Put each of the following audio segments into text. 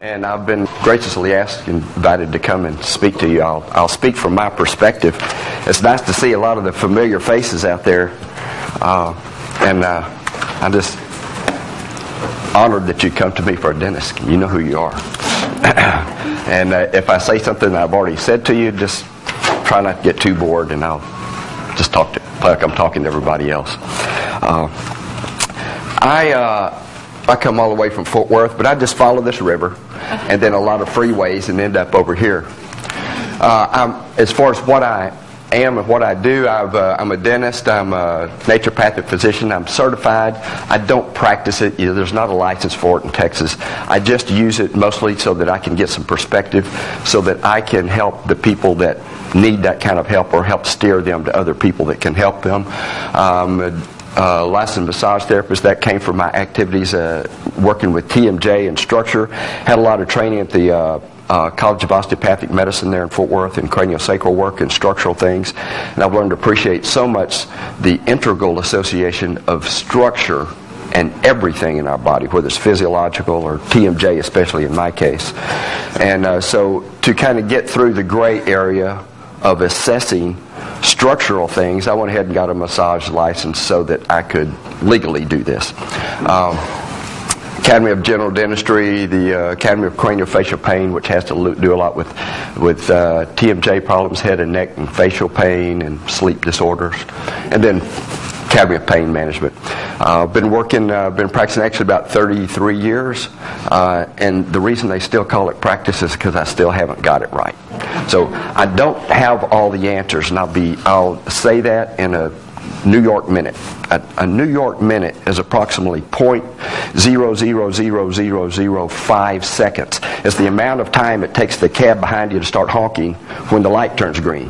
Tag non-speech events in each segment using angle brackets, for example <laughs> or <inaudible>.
And I've been graciously asked and invited to come and speak to you. I'll, I'll speak from my perspective. It's nice to see a lot of the familiar faces out there. Uh, and uh, I'm just honored that you come to me for a dentist. You know who you are. <clears throat> and uh, if I say something I've already said to you, just try not to get too bored and I'll just talk to, like I'm talking to everybody else. Uh, I uh, I come all the way from Fort Worth, but I just follow this river and then a lot of freeways and end up over here. Uh, as far as what I am and what I do, i am uh, a dentist, I'm a naturopathic physician, I'm certified. I don't practice it, know, there's not a license for it in Texas. I just use it mostly so that I can get some perspective, so that I can help the people that need that kind of help or help steer them to other people that can help them. Um, uh, licensed massage therapist. That came from my activities uh, working with TMJ and structure. Had a lot of training at the uh, uh, College of Osteopathic Medicine there in Fort Worth in craniosacral work and structural things. And I've learned to appreciate so much the integral association of structure and everything in our body, whether it's physiological or TMJ, especially in my case. And uh, so to kind of get through the gray area of assessing structural things, I went ahead and got a massage license so that I could legally do this. Um, Academy of General Dentistry, the uh, Academy of Craniofacial Pain, which has to do a lot with with uh, TMJ problems, head and neck and facial pain and sleep disorders, and then Academy of Pain Management. I've uh, been working, uh, been practicing actually about 33 years, uh, and the reason they still call it practice is because I still haven't got it right. So I don't have all the answers, and I'll be, I'll say that in a New York minute. A, a, New York minute is approximately point zero zero zero zero zero five seconds. It's the amount of time it takes the cab behind you to start honking when the light turns green.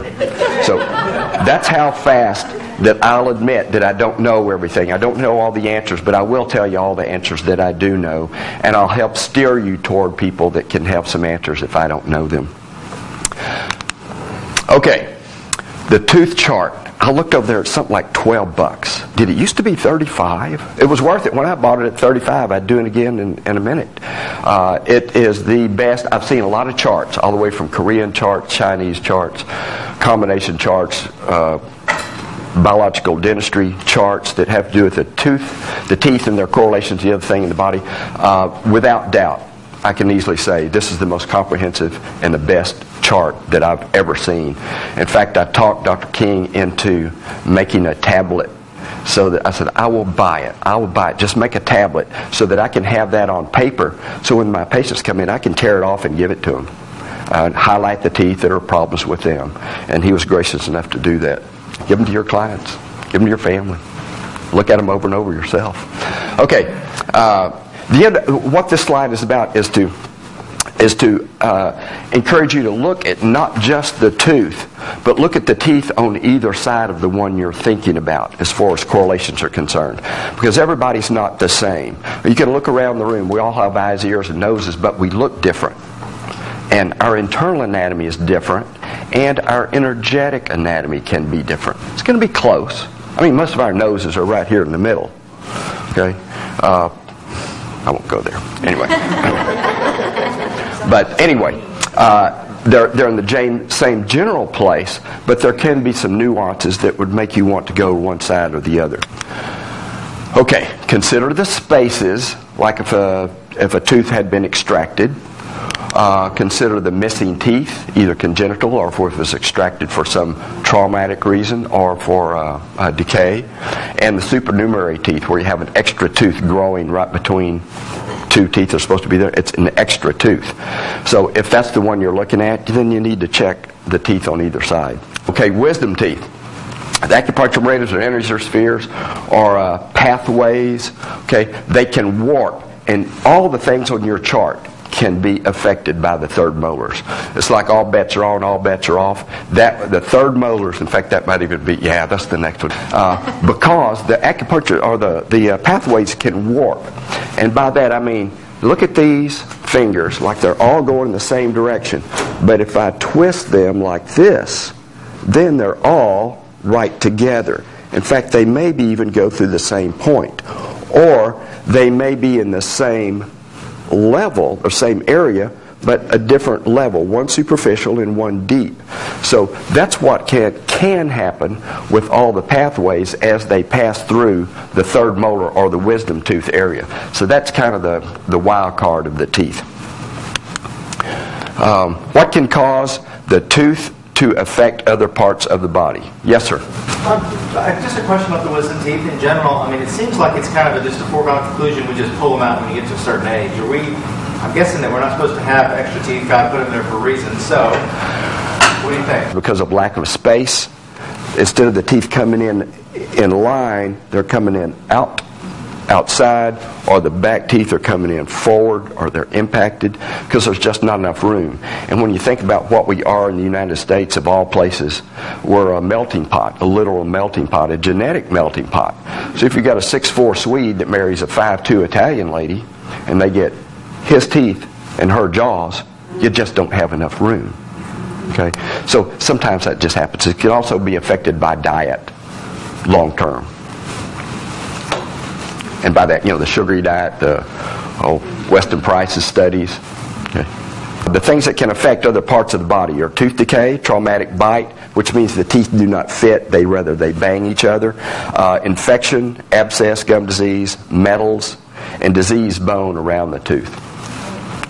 So that's how fast that I'll admit that I don't know everything. I don't know all the answers, but I will tell you all the answers that I do know, and I'll help steer you toward people that can have some answers if I don't know them. Okay, the tooth chart. I looked over there at something like 12 bucks. Did it used to be 35? It was worth it. When I bought it at 35, I'd do it again in, in a minute. Uh, it is the best. I've seen a lot of charts, all the way from Korean charts, Chinese charts, combination charts, uh, biological dentistry charts that have to do with the tooth, the teeth, and their correlation to the other thing in the body. Uh, without doubt, I can easily say this is the most comprehensive and the best chart that I've ever seen. In fact, I talked Dr. King into making a tablet so that I said, I will buy it. I will buy it. Just make a tablet so that I can have that on paper so when my patients come in, I can tear it off and give it to them. Uh, highlight the teeth that are problems with them. And he was gracious enough to do that. Give them to your clients. Give them to your family. Look at them over and over yourself. Okay. Uh, the other, what this slide is about is to is to uh, encourage you to look at not just the tooth, but look at the teeth on either side of the one you're thinking about as far as correlations are concerned. Because everybody's not the same. You can look around the room. We all have eyes, ears, and noses, but we look different. And our internal anatomy is different, and our energetic anatomy can be different. It's going to be close. I mean, most of our noses are right here in the middle. Okay? Uh, I won't go there. Anyway. but anyway, uh, they're, they're in the same general place, but there can be some nuances that would make you want to go one side or the other. Okay, consider the spaces, like if a, if a tooth had been extracted uh, consider the missing teeth, either congenital or if it was extracted for some traumatic reason or for uh, uh, decay, and the supernumerary teeth, where you have an extra tooth growing right between two teeth are supposed to be there. It's an extra tooth. So if that's the one you're looking at, then you need to check the teeth on either side. Okay, wisdom teeth. The acupuncture meridians or energy spheres or uh, pathways, okay, they can warp. And all the things on your chart can be affected by the third molars. It's like all bets are on, all bets are off. That the third molars, in fact, that might even be yeah, that's the next one, uh, because the acupuncture or the the uh, pathways can warp, and by that I mean look at these fingers like they're all going in the same direction, but if I twist them like this, then they're all right together. In fact, they maybe even go through the same point, or they may be in the same level or same area, but a different level, one superficial and one deep. So that's what can, can happen with all the pathways as they pass through the third molar or the wisdom tooth area. So that's kind of the, the wild card of the teeth. Um, what can cause the tooth to affect other parts of the body? Yes, sir. Um, just a question about the wisdom teeth in general. I mean, it seems like it's kind of a, just a foregone conclusion. We just pull them out when you get to a certain age. Are we I'm guessing that we're not supposed to have extra teeth. God put them there for a reason. So, what do you think? Because of lack of space, instead of the teeth coming in in line, they're coming in out outside, or the back teeth are coming in forward, or they're impacted because there's just not enough room. And when you think about what we are in the United States, of all places, we're a melting pot, a literal melting pot, a genetic melting pot. So if you've got a 6'4 Swede that marries a 5'2 Italian lady, and they get his teeth and her jaws, you just don't have enough room. Okay? So sometimes that just happens. It can also be affected by diet long term. And by that, you know, the sugary diet, the oh, Weston Price's studies. Okay. The things that can affect other parts of the body are tooth decay, traumatic bite, which means the teeth do not fit, they rather they bang each other, uh, infection, abscess, gum disease, metals, and diseased bone around the tooth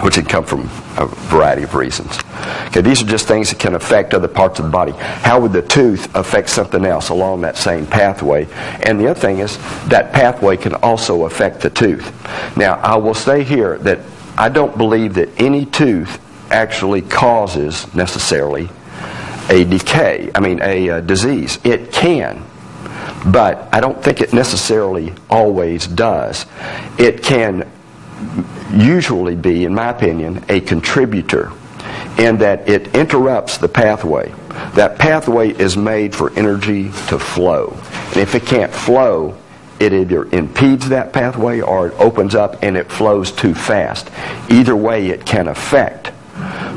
which can come from a variety of reasons. Okay, these are just things that can affect other parts of the body. How would the tooth affect something else along that same pathway? And the other thing is that pathway can also affect the tooth. Now, I will say here that I don't believe that any tooth actually causes necessarily a decay, I mean, a, a disease. It can, but I don't think it necessarily always does. It can usually be, in my opinion, a contributor in that it interrupts the pathway. That pathway is made for energy to flow. And if it can't flow, it either impedes that pathway or it opens up and it flows too fast. Either way, it can affect.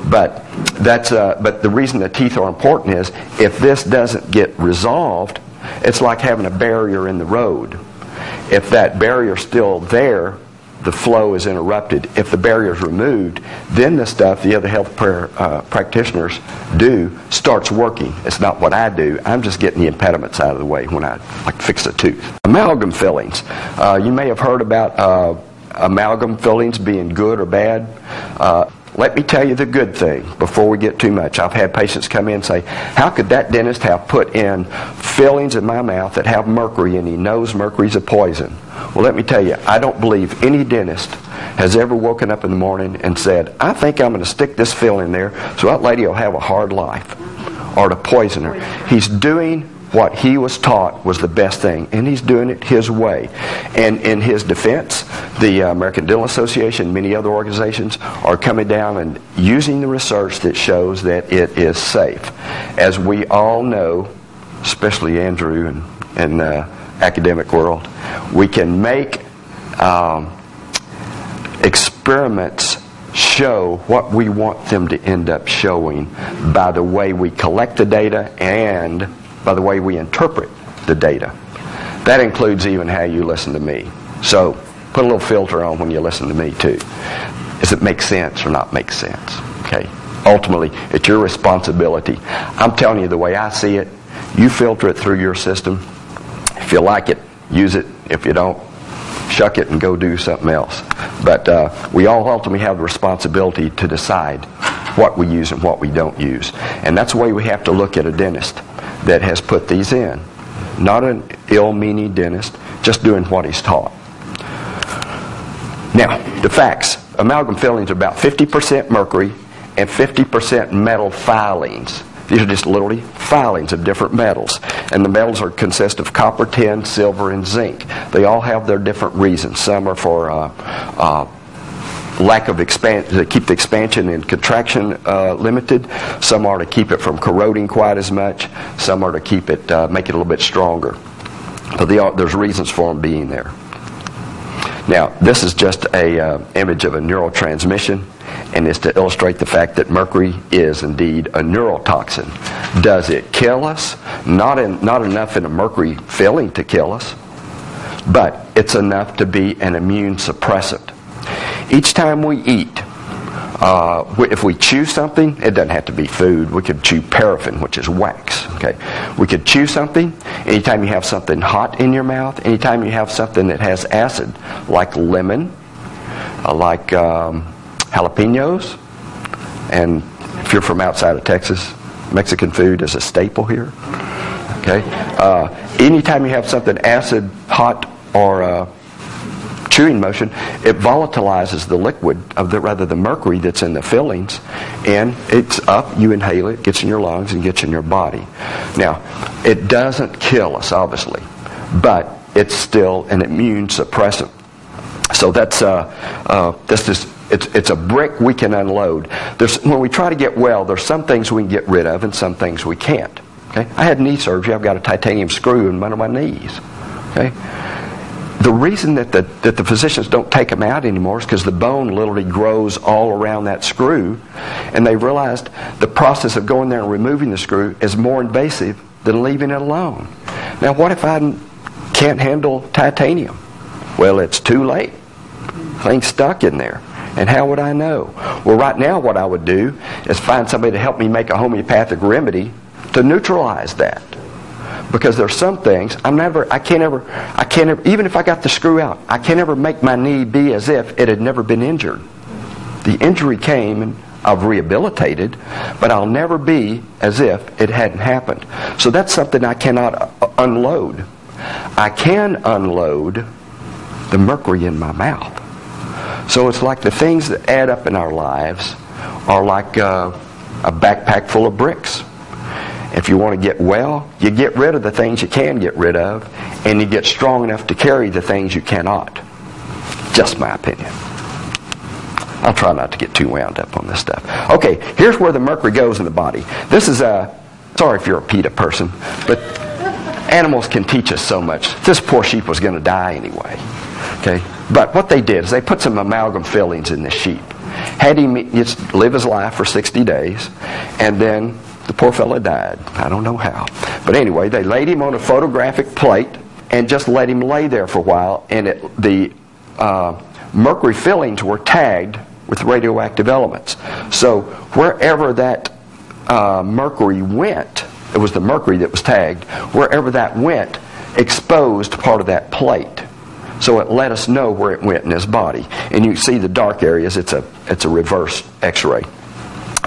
But that's uh, but the reason the teeth are important is if this doesn't get resolved, it's like having a barrier in the road. If that barrier's still there, the flow is interrupted. If the barrier is removed, then the stuff the other health uh, practitioners do starts working. It's not what I do. I'm just getting the impediments out of the way when I like fix a tooth. Amalgam fillings. Uh, you may have heard about uh, amalgam fillings being good or bad. Let me tell you the good thing before we get too much. I've had patients come in and say, How could that dentist have put in fillings in my mouth that have mercury and he knows mercury's a poison? Well, let me tell you, I don't believe any dentist has ever woken up in the morning and said, I think I'm going to stick this filling there so that lady will have a hard life or to poison her. He's doing what he was taught was the best thing, and he's doing it his way. And in his defense, the American Dental Association, many other organizations, are coming down and using the research that shows that it is safe. As we all know, especially Andrew and, and the academic world, we can make um, experiments show what we want them to end up showing by the way we collect the data and by the way we interpret the data. That includes even how you listen to me. So put a little filter on when you listen to me too. Does it make sense or not make sense? Okay. Ultimately, it's your responsibility. I'm telling you the way I see it. You filter it through your system. If you like it, use it. If you don't, shuck it and go do something else. But uh, we all ultimately have the responsibility to decide what we use and what we don't use. And that's the way we have to look at a dentist that has put these in. Not an ill meaning dentist, just doing what he's taught. Now, the facts amalgam fillings are about 50% mercury and 50% metal filings. These are just literally filings of different metals. And the metals are consist of copper, tin, silver, and zinc. They all have their different reasons. Some are for uh, uh, lack of expansion, to keep the expansion and contraction uh, limited. Some are to keep it from corroding quite as much. Some are to keep it, uh, make it a little bit stronger. But are, there's reasons for them being there. Now, this is just a uh, image of a neurotransmission, and is to illustrate the fact that mercury is indeed a neurotoxin. Does it kill us? Not, in, not enough in a mercury filling to kill us, but it's enough to be an immune suppressant. Each time we eat, uh, if we chew something, it doesn't have to be food. We could chew paraffin, which is wax. Okay, we could chew something. Anytime you have something hot in your mouth, anytime you have something that has acid, like lemon, uh, like um, jalapenos, and if you're from outside of Texas, Mexican food is a staple here. Okay, uh, anytime you have something acid, hot, or uh, chewing motion, it volatilizes the liquid of the rather the mercury that's in the fillings, and it's up. You inhale it, gets in your lungs, and gets in your body. Now, it doesn't kill us, obviously, but it's still an immune suppressant. So that's uh, uh, that's just it's, it's a brick we can unload. There's, when we try to get well, there's some things we can get rid of and some things we can't. Okay? I had knee surgery. I've got a titanium screw in one of my knees. Okay? The reason that the, that the physicians don't take them out anymore is because the bone literally grows all around that screw. And they realized the process of going there and removing the screw is more invasive than leaving it alone. Now, what if I can't handle titanium? Well, it's too late. Thing's stuck in there. And how would I know? Well, right now, what I would do is find somebody to help me make a homeopathic remedy to neutralize that because there's some things I'm never I can't ever I can't ever even if I got the screw out I can't ever make my knee be as if it had never been injured. The injury came and I've rehabilitated, but I'll never be as if it hadn't happened. So that's something I cannot uh, unload. I can unload the mercury in my mouth. So it's like the things that add up in our lives are like uh, a backpack full of bricks. If you want to get well, you get rid of the things you can get rid of, and you get strong enough to carry the things you cannot. Just my opinion. I'll try not to get too wound up on this stuff. Okay, here's where the mercury goes in the body. This is a, sorry if you're a PETA person, but animals can teach us so much. This poor sheep was going to die anyway. Okay, but what they did is they put some amalgam fillings in the sheep, had him live his life for 60 days, and then the poor fellow died. I don't know how. But anyway, they laid him on a photographic plate and just let him lay there for a while. And it, the uh, mercury fillings were tagged with radioactive elements. So wherever that uh, mercury went, it was the mercury that was tagged, wherever that went, exposed part of that plate. So it let us know where it went in his body. And you see the dark areas, it's a, it's a reverse x ray.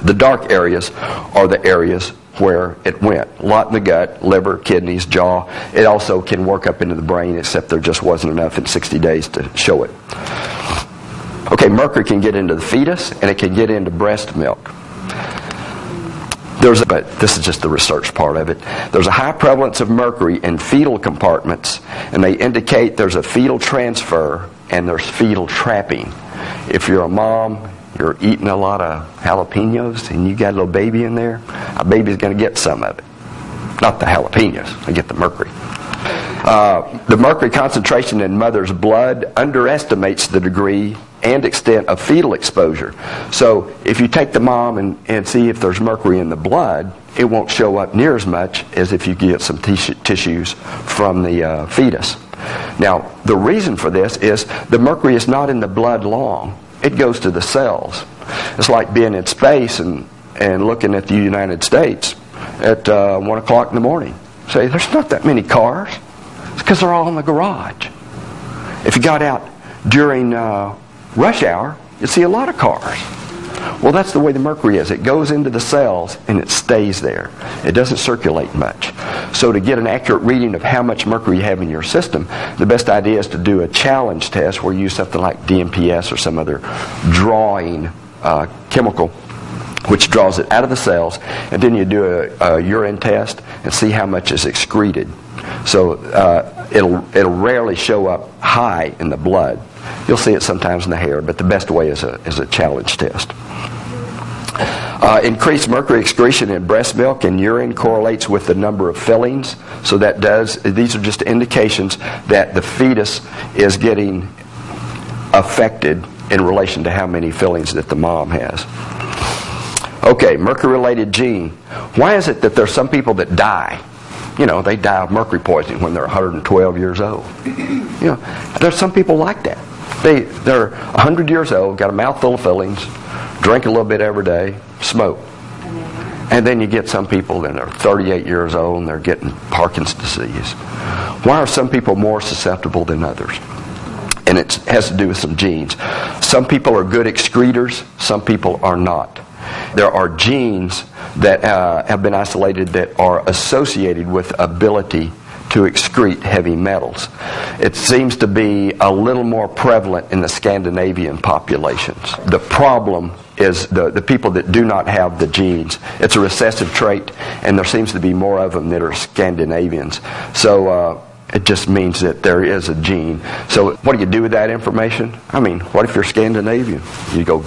The dark areas are the areas where it went. A lot in the gut, liver, kidneys, jaw. It also can work up into the brain, except there just wasn't enough in 60 days to show it. Okay, mercury can get into the fetus and it can get into breast milk. There's a, but this is just the research part of it. There's a high prevalence of mercury in fetal compartments, and they indicate there's a fetal transfer and there's fetal trapping. If you're a mom, you're eating a lot of jalapenos and you got a little baby in there, a baby's going to get some of it. Not the jalapenos, they get the mercury. Uh, the mercury concentration in mother's blood underestimates the degree and extent of fetal exposure. So if you take the mom and, and see if there's mercury in the blood, it won't show up near as much as if you get some tis- tissues from the uh, fetus. Now, the reason for this is the mercury is not in the blood long it goes to the cells. It's like being in space and, and looking at the United States at uh, 1 o'clock in the morning. Say, there's not that many cars. It's because they're all in the garage. If you got out during uh, rush hour, you'd see a lot of cars. Well, that's the way the mercury is. It goes into the cells and it stays there. It doesn't circulate much. So, to get an accurate reading of how much mercury you have in your system, the best idea is to do a challenge test where you use something like DMPS or some other drawing uh, chemical which draws it out of the cells, and then you do a, a urine test and see how much is excreted. So uh, it'll it'll rarely show up high in the blood. You'll see it sometimes in the hair, but the best way is a is a challenge test. Uh, increased mercury excretion in breast milk and urine correlates with the number of fillings. So that does, these are just indications that the fetus is getting affected in relation to how many fillings that the mom has. Okay, mercury related gene. Why is it that there's some people that die? You know, they die of mercury poisoning when they're 112 years old. You know, there's some people like that. They, they're 100 years old, got a mouthful of fillings, drink a little bit every day, smoke. And then you get some people that are 38 years old and they're getting Parkinson's disease. Why are some people more susceptible than others? And it has to do with some genes. Some people are good excretors, some people are not. There are genes that uh, have been isolated that are associated with ability to excrete heavy metals. It seems to be a little more prevalent in the Scandinavian populations. The problem is the, the people that do not have the genes. It's a recessive trait, and there seems to be more of them that are Scandinavians. So uh, it just means that there is a gene. So what do you do with that information? I mean, what if you're Scandinavian? You go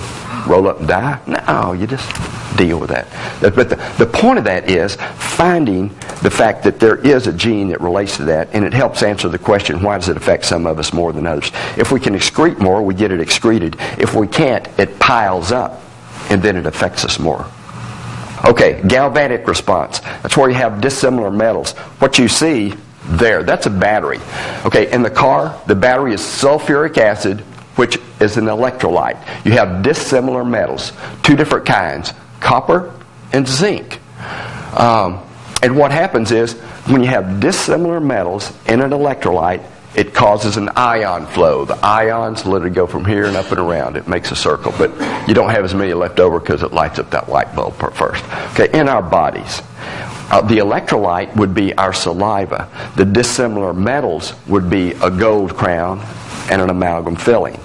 roll up and die? No, you just deal with that. But the, the point of that is finding the fact that there is a gene that relates to that, and it helps answer the question, why does it affect some of us more than others? If we can excrete more, we get it excreted. If we can't, it piles up, and then it affects us more. Okay, galvanic response. That's where you have dissimilar metals. What you see there, that's a battery. Okay, in the car, the battery is sulfuric acid, which is an electrolyte. You have dissimilar metals, two different kinds copper and zinc. Um, and what happens is when you have dissimilar metals in an electrolyte, it causes an ion flow. The ions literally go from here and up and around. It makes a circle, but you don't have as many left over because it lights up that light bulb first. Okay, in our bodies. Uh, the electrolyte would be our saliva. The dissimilar metals would be a gold crown and an amalgam filling.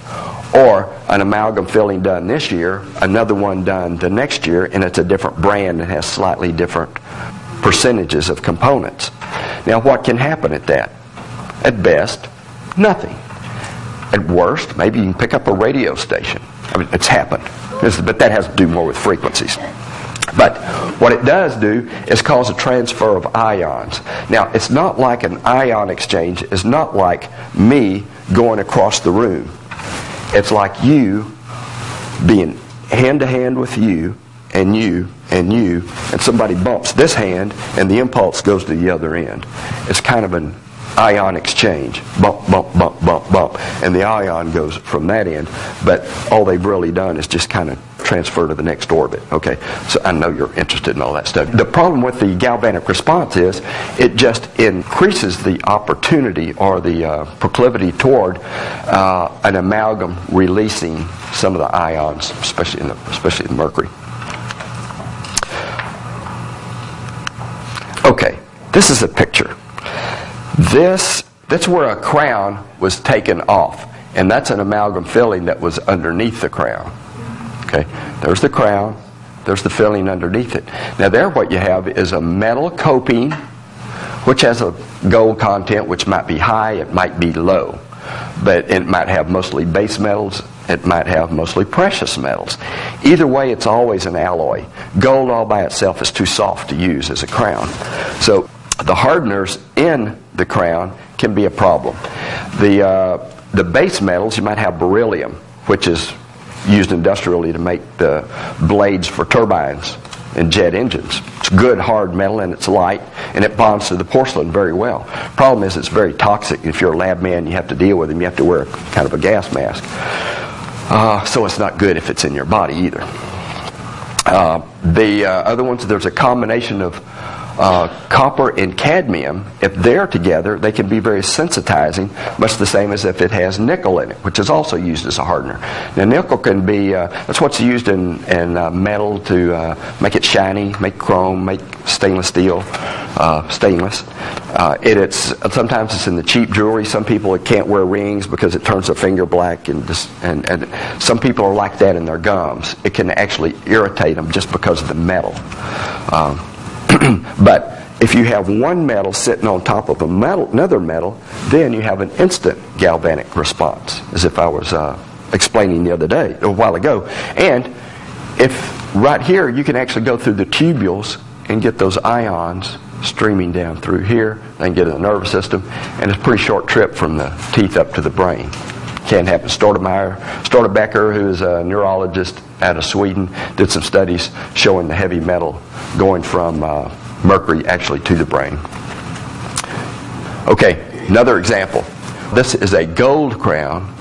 Or an amalgam filling done this year, another one done the next year, and it's a different brand and has slightly different percentages of components. Now, what can happen at that? At best, nothing. At worst, maybe you can pick up a radio station. I mean, it's happened. but that has to do more with frequencies. But what it does do is cause a transfer of ions. Now, it's not like an ion exchange. It's not like me going across the room. It's like you being hand to hand with you and you and you, and somebody bumps this hand and the impulse goes to the other end. It's kind of an ion exchange. Bump, bump, bump, bump, bump. And the ion goes from that end. But all they've really done is just kind of transfer to the next orbit. Okay, so I know you're interested in all that stuff. The problem with the galvanic response is it just increases the opportunity or the uh, proclivity toward uh, an amalgam releasing some of the ions, especially in the, especially in mercury. Okay, this is a picture. This that's where a crown was taken off, and that's an amalgam filling that was underneath the crown. Okay, there's the crown, there's the filling underneath it. Now, there, what you have is a metal coping, which has a gold content, which might be high, it might be low, but it might have mostly base metals, it might have mostly precious metals. Either way, it's always an alloy. Gold all by itself is too soft to use as a crown. So, the hardeners in the crown can be a problem. The, uh, the base metals, you might have beryllium, which is used industrially to make the blades for turbines and jet engines. It's good hard metal and it's light and it bonds to the porcelain very well. Problem is it's very toxic. If you're a lab man, you have to deal with them. You have to wear kind of a gas mask. Uh, so it's not good if it's in your body either. Uh, the uh, other ones, there's a combination of uh, copper and cadmium, if they're together, they can be very sensitizing, much the same as if it has nickel in it, which is also used as a hardener. Now, nickel can be, uh, that's what's used in, in uh, metal to uh, make it shiny, make chrome, make stainless steel, uh, stainless. Uh, it, it's sometimes it's in the cheap jewelry. Some people can't wear rings because it turns their finger black, and, just, and and some people are like that in their gums. It can actually irritate them just because of the metal. Um, <clears throat> but if you have one metal sitting on top of metal, another metal, then you have an instant galvanic response, as if I was uh, explaining the other day, a while ago. And if right here you can actually go through the tubules and get those ions streaming down through here, then get in the nervous system, and it's a pretty short trip from the teeth up to the brain. Can happen. Stortemeyer, Stortebecker, who is a neurologist out of Sweden, did some studies showing the heavy metal going from uh, mercury actually to the brain. Okay, another example. This is a gold crown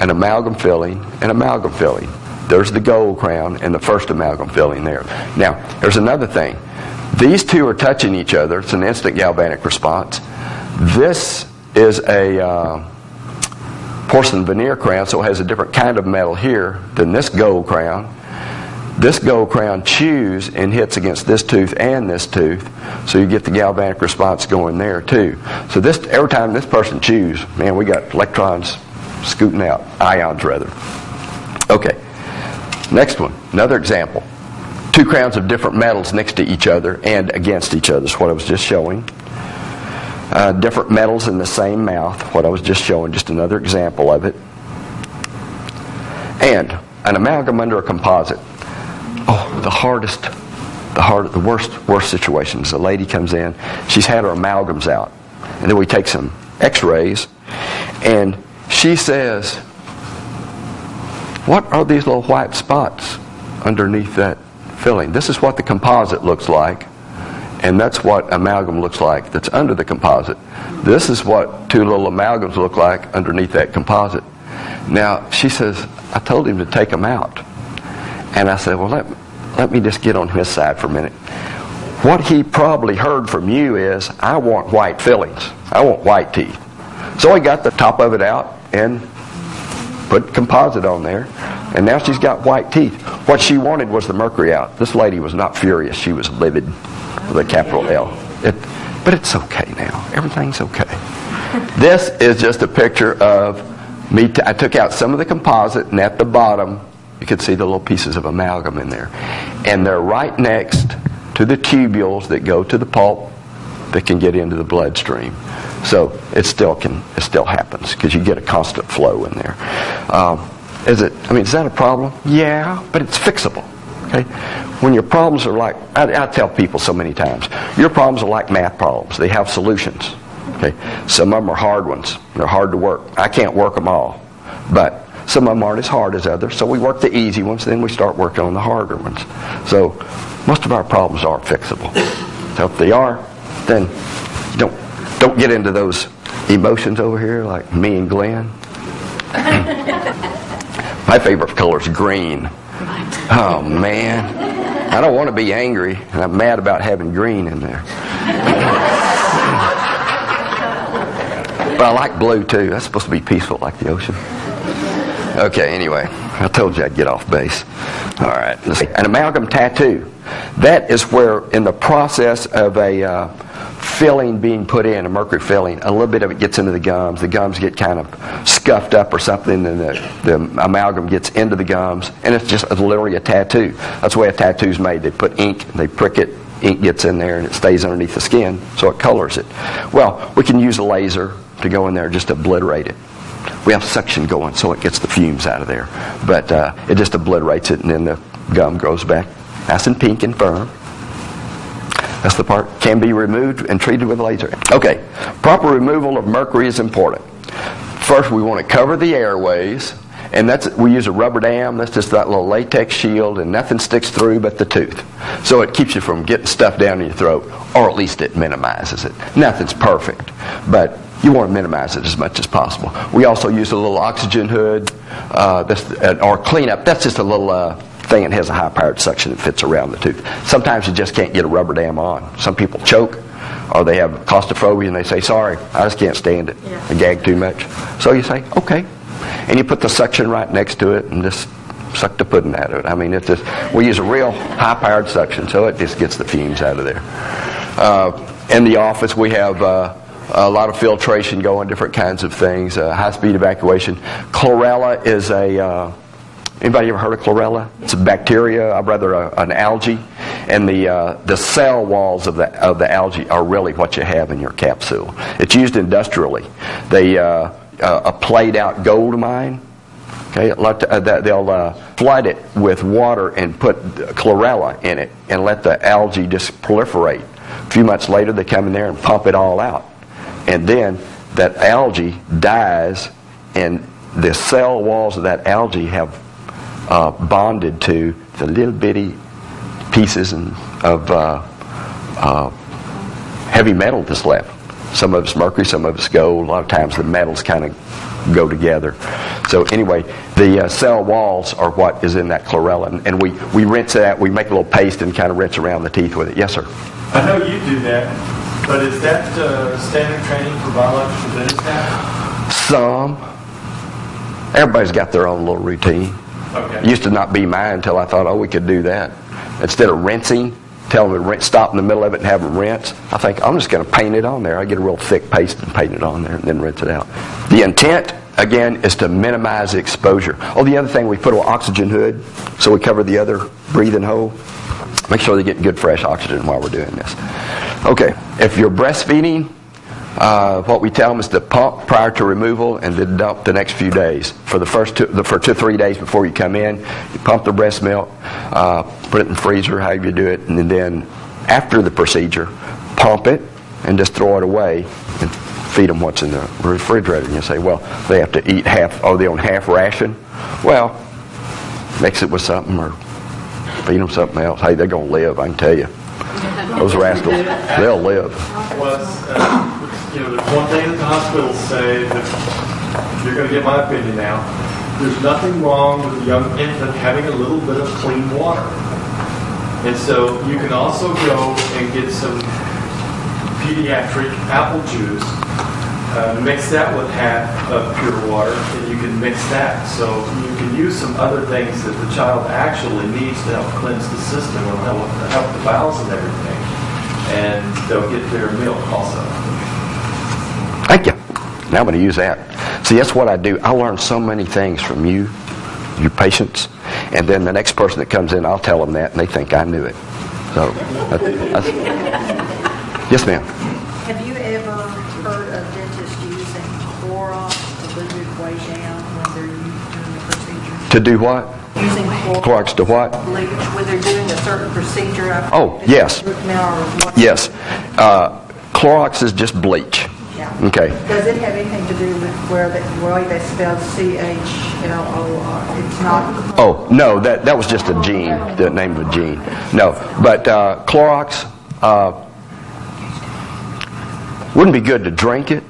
an amalgam filling, an amalgam filling. There's the gold crown and the first amalgam filling there. Now, there's another thing. These two are touching each other. It's an instant galvanic response. This is a uh, porcelain veneer crown, so it has a different kind of metal here than this gold crown. This gold crown chews and hits against this tooth and this tooth, so you get the galvanic response going there too. So this every time this person chews, man, we got electrons scooting out, ions rather. Okay, next one, another example. Two crowns of different metals next to each other and against each other is what I was just showing. Uh, different metals in the same mouth, what I was just showing, just another example of it. And an amalgam under a composite. Oh, the hardest, the hard, the worst, worst situations. A lady comes in, she's had her amalgams out, and then we take some X-rays, and she says, "What are these little white spots underneath that filling?" This is what the composite looks like, and that's what amalgam looks like. That's under the composite. This is what two little amalgams look like underneath that composite. Now she says, "I told him to take them out." And I said, well, let, let me just get on his side for a minute. What he probably heard from you is, I want white fillings. I want white teeth. So he got the top of it out and put composite on there. And now she's got white teeth. What she wanted was the mercury out. This lady was not furious. She was livid with a capital L. It, but it's okay now. Everything's okay. <laughs> This is just a picture of me. T- I took out some of the composite, and at the bottom, you could see the little pieces of amalgam in there. And they're right next to the tubules that go to the pulp that can get into the bloodstream. So it still can, it still happens because you get a constant flow in there. Um, is it, I mean, is that a problem? Yeah, but it's fixable. Okay? When your problems are like, I, I tell people so many times, your problems are like math problems. They have solutions. Okay? Some of them are hard ones. They're hard to work. I can't work them all. But some of them aren't as hard as others. So we work the easy ones, then we start working on the harder ones. So most of our problems are fixable. So if they are, then don't don't get into those emotions over here like me and Glenn. <laughs> My favorite color is green. Oh man. I don't want to be angry, and I'm mad about having green in there. but I like blue too. That's supposed to be peaceful like the ocean. Okay, anyway, I told you I'd get off base. All right, let's see. An amalgam tattoo. That is where, in the process of a uh, filling being put in, a mercury filling, a little bit of it gets into the gums. The gums get kind of scuffed up or something, and the, the amalgam gets into the gums, and it's just literally a tattoo. That's the way a tattoo's made. They put ink, they prick it, ink gets in there, and it stays underneath the skin, so it colors it. Well, we can use a laser to go in there and just obliterate it we have suction going so it gets the fumes out of there. But uh, it just obliterates it and then the gum grows back nice and pink and firm. That's the part. Can be removed and treated with laser. Okay. Proper removal of mercury is important. First, we want to cover the airways. And that's we use a rubber dam. That's just that little latex shield, and nothing sticks through but the tooth. So it keeps you from getting stuff down in your throat, or at least it minimizes it. Nothing's perfect, but you want to minimize it as much as possible. We also use a little oxygen hood uh, that's, or cleanup. That's just a little uh, thing that has a high-powered suction that fits around the tooth. Sometimes you just can't get a rubber dam on. Some people choke or they have claustrophobia and they say, sorry, I just can't stand it. Yeah. I gag too much. So you say, okay. And you put the suction right next to it and just suck the pudding out of it. I mean, it's just, we use a real high-powered suction, so it just gets the fumes out of there. Uh, in the office, we have uh, a lot of filtration going, different kinds of things, uh, high speed evacuation. Chlorella is a. Uh, anybody ever heard of chlorella? It's a bacteria, or rather a, an algae, and the uh, the cell walls of the of the algae are really what you have in your capsule. It's used industrially. They uh, uh, a played out gold mine. Okay, uh, they'll uh, flood it with water and put chlorella in it and let the algae just proliferate. A few months later, they come in there and pump it all out and then that algae dies, and the cell walls of that algae have uh, bonded to the little bitty pieces and, of uh, uh, heavy metal that's left. Some of it's mercury, some of it's gold. A lot of times the metal's kind of go together. So anyway, the uh, cell walls are what is in that chlorella, and, we, we rinse that. We make a little paste and kind of rinse around the teeth with it. Yes, sir. I know you do that, but is that uh, standard training for biological dentist? Some. Everybody's got their own little routine. Okay. Used to not be mine until I thought, oh, we could do that. Instead of rinsing, tell them to rinse, stop in the middle of it and have them rinse. I think I'm just going to paint it on there. I get a real thick paste and paint it on there and then rinse it out. The intent, again, is to minimize exposure. Oh, the other thing, we put an oxygen hood so we cover the other breathing hole. Make sure they get good fresh oxygen while we're doing this. Okay, if you're breastfeeding, uh, what we tell them is to pump prior to removal and then dump the next few days. For the first two, the, for two, three days before you come in, you pump the breast milk, uh, put it in the freezer, however you do it, and then after the procedure, pump it and just throw it away and feed them what's in the refrigerator. And you say, well, they have to eat half, oh, they on half ration? Well, mix it with something or feed them something else. Hey, they're going to live, I can tell you. Those rascals, they'll live. Was, uh, you know, there's one thing that the hospitals say that you're going to get my opinion now. There's nothing wrong with a young infant having a little bit of clean water. And so you can also go and get some pediatric apple juice, uh, mix that with half of pure water, and you can mix that. So you can use some other things that the child actually needs to help cleanse the system and help, help the bowels and everything. And they'll get their milk also. Thank you. Now I'm going to use that. See, that's what I do. I learn so many things from you, your patients, and then the next person that comes in, I'll tell them that, and they think I knew it. So, that- that's- yes, ma'am. To do what? Using Clorox to what? bleach when they're doing a certain procedure? Oh, yes. Root canal or what? Yes. Uh, Clorox is just bleach. Yeah. Okay. Does it have anything to do with where the way they spell C-H-L-O-R? It's not? Oh, no, that, that was just a gene, the name of a gene. No, but uh, Clorox uh, wouldn't be good to drink it,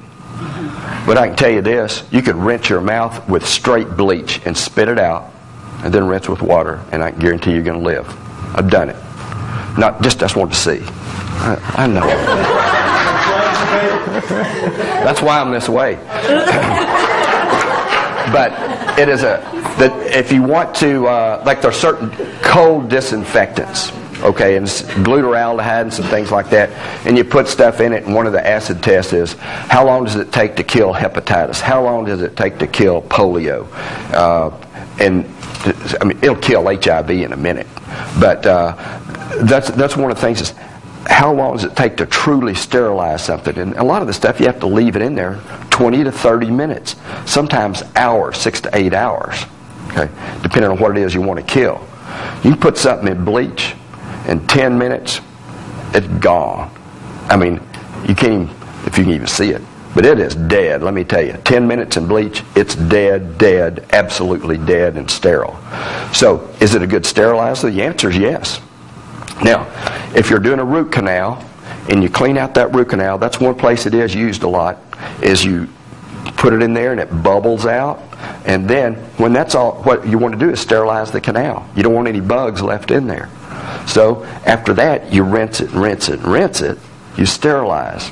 but I can tell you this you could rinse your mouth with straight bleach and spit it out, and then rinse with water, and I guarantee you're going to live. I've done it. Not just, I just wanted to see. I, I know. That's why I'm this way. <laughs> but it is a that if you want to uh, like there's certain cold disinfectants okay and glutaraldehyde and some things like that and you put stuff in it and one of the acid tests is how long does it take to kill hepatitis how long does it take to kill polio uh, and I mean it'll kill HIV in a minute but uh, that's that's one of the things is how long does it take to truly sterilize something? And a lot of the stuff you have to leave it in there 20 to 30 minutes, sometimes hours, six to eight hours, okay, depending on what it is you want to kill. You put something in bleach, in 10 minutes, it's gone. I mean, you can't even, if you can even see it, but it is dead, let me tell you. 10 minutes in bleach, it's dead, dead, absolutely dead and sterile. So, is it a good sterilizer? The answer is yes. Now, if you're doing a root canal and you clean out that root canal, that's one place it is used a lot, is you put it in there and it bubbles out. And then when that's all, what you want to do is sterilize the canal. You don't want any bugs left in there. So after that, you rinse it and rinse it and rinse it. You sterilize.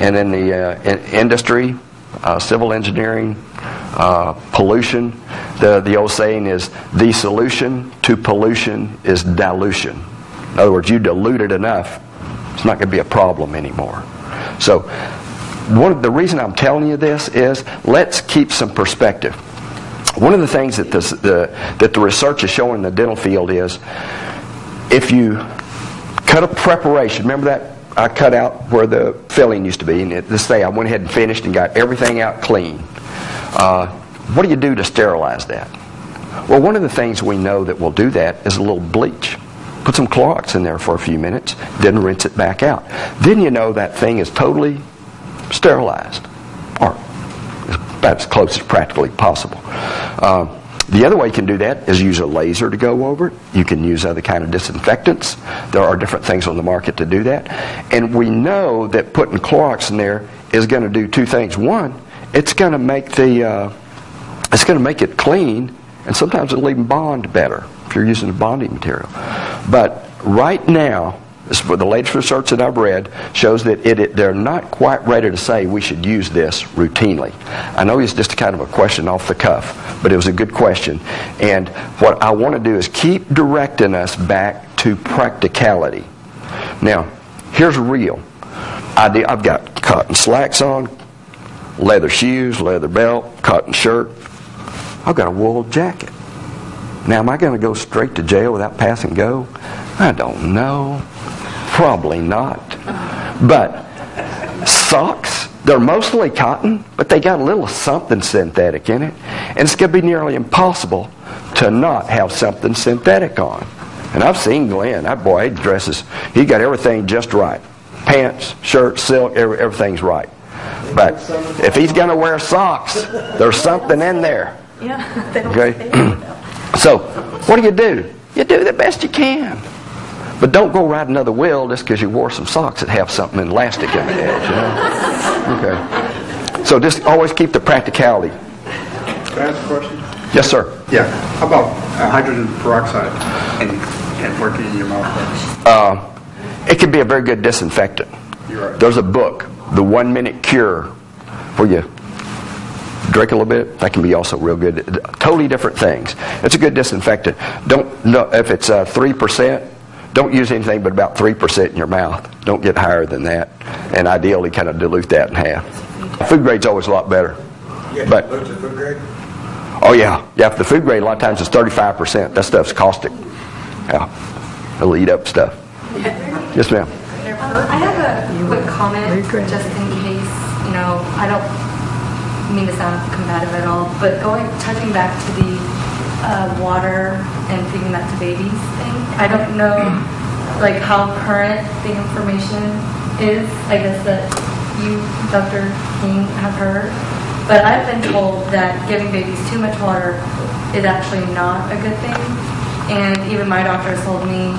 And in the uh, in industry, uh, civil engineering, uh, pollution, the, the old saying is the solution to pollution is dilution. In other words, you dilute it enough, it's not going to be a problem anymore. So, one of the reason I'm telling you this is let's keep some perspective. One of the things that this, the that the research is showing in the dental field is if you cut a preparation, remember that I cut out where the filling used to be, and this day I went ahead and finished and got everything out clean. Uh, what do you do to sterilize that? Well, one of the things we know that will do that is a little bleach. Put some Clorox in there for a few minutes, then rinse it back out. Then you know that thing is totally sterilized, or about as close as practically possible. Uh, the other way you can do that is use a laser to go over it. You can use other kind of disinfectants. There are different things on the market to do that. And we know that putting Clorox in there is going to do two things. One, it's going to make the uh, it's going to make it clean, and sometimes it'll even bond better if you're using a bonding material. But right now, the latest research that I've read shows that it, it, they're not quite ready to say we should use this routinely. I know it's just kind of a question off the cuff, but it was a good question. And what I want to do is keep directing us back to practicality. Now, here's real. I I've got cotton slacks on, leather shoes, leather belt, cotton shirt. I've got a wool jacket. Now, am I going to go straight to jail without passing go? I don't know. Probably not. But socks, they're mostly cotton, but they got a little something synthetic in it. And it's going to be nearly impossible to not have something synthetic on. And I've seen Glenn. That boy, he dresses, he got everything just right. Pants, shirt, silk, everything's right. But if he's going to wear socks, there's something in there. Yeah. <laughs> Okay? So, what do you do? You do the best you can. But don't go ride another wheel just because you wore some socks that have something elastic in the edge. You know? Okay. So just always keep the practicality. Can I ask a question? Yes, sir. Yeah. How about uh, hydrogen peroxide and, and working in your mouth? Uh, it can be a very good disinfectant. You're right. There's a book, The One Minute Cure, where you drink a little bit. That can be also real good. Totally different things. It's a good disinfectant. Don't no, if it's uh, three percent. Don't use anything but about three percent in your mouth. Don't get higher than that, and ideally, kind of dilute that in half. Food grade's always a lot better. But oh yeah, yeah. The food grade, a lot of times it's thirty-five percent. That stuff's caustic. Yeah, it'll eat up stuff. Yes, ma'am. I have a quick comment, just in case, you know, I don't mean to sound combative at all, but going, touching back to the uh, water and feeding that to babies thing, I don't know, like, how current the information is, I guess that you, Dr. King, have heard. But I've been told that giving babies too much water is actually not a good thing. And even my doctor has told me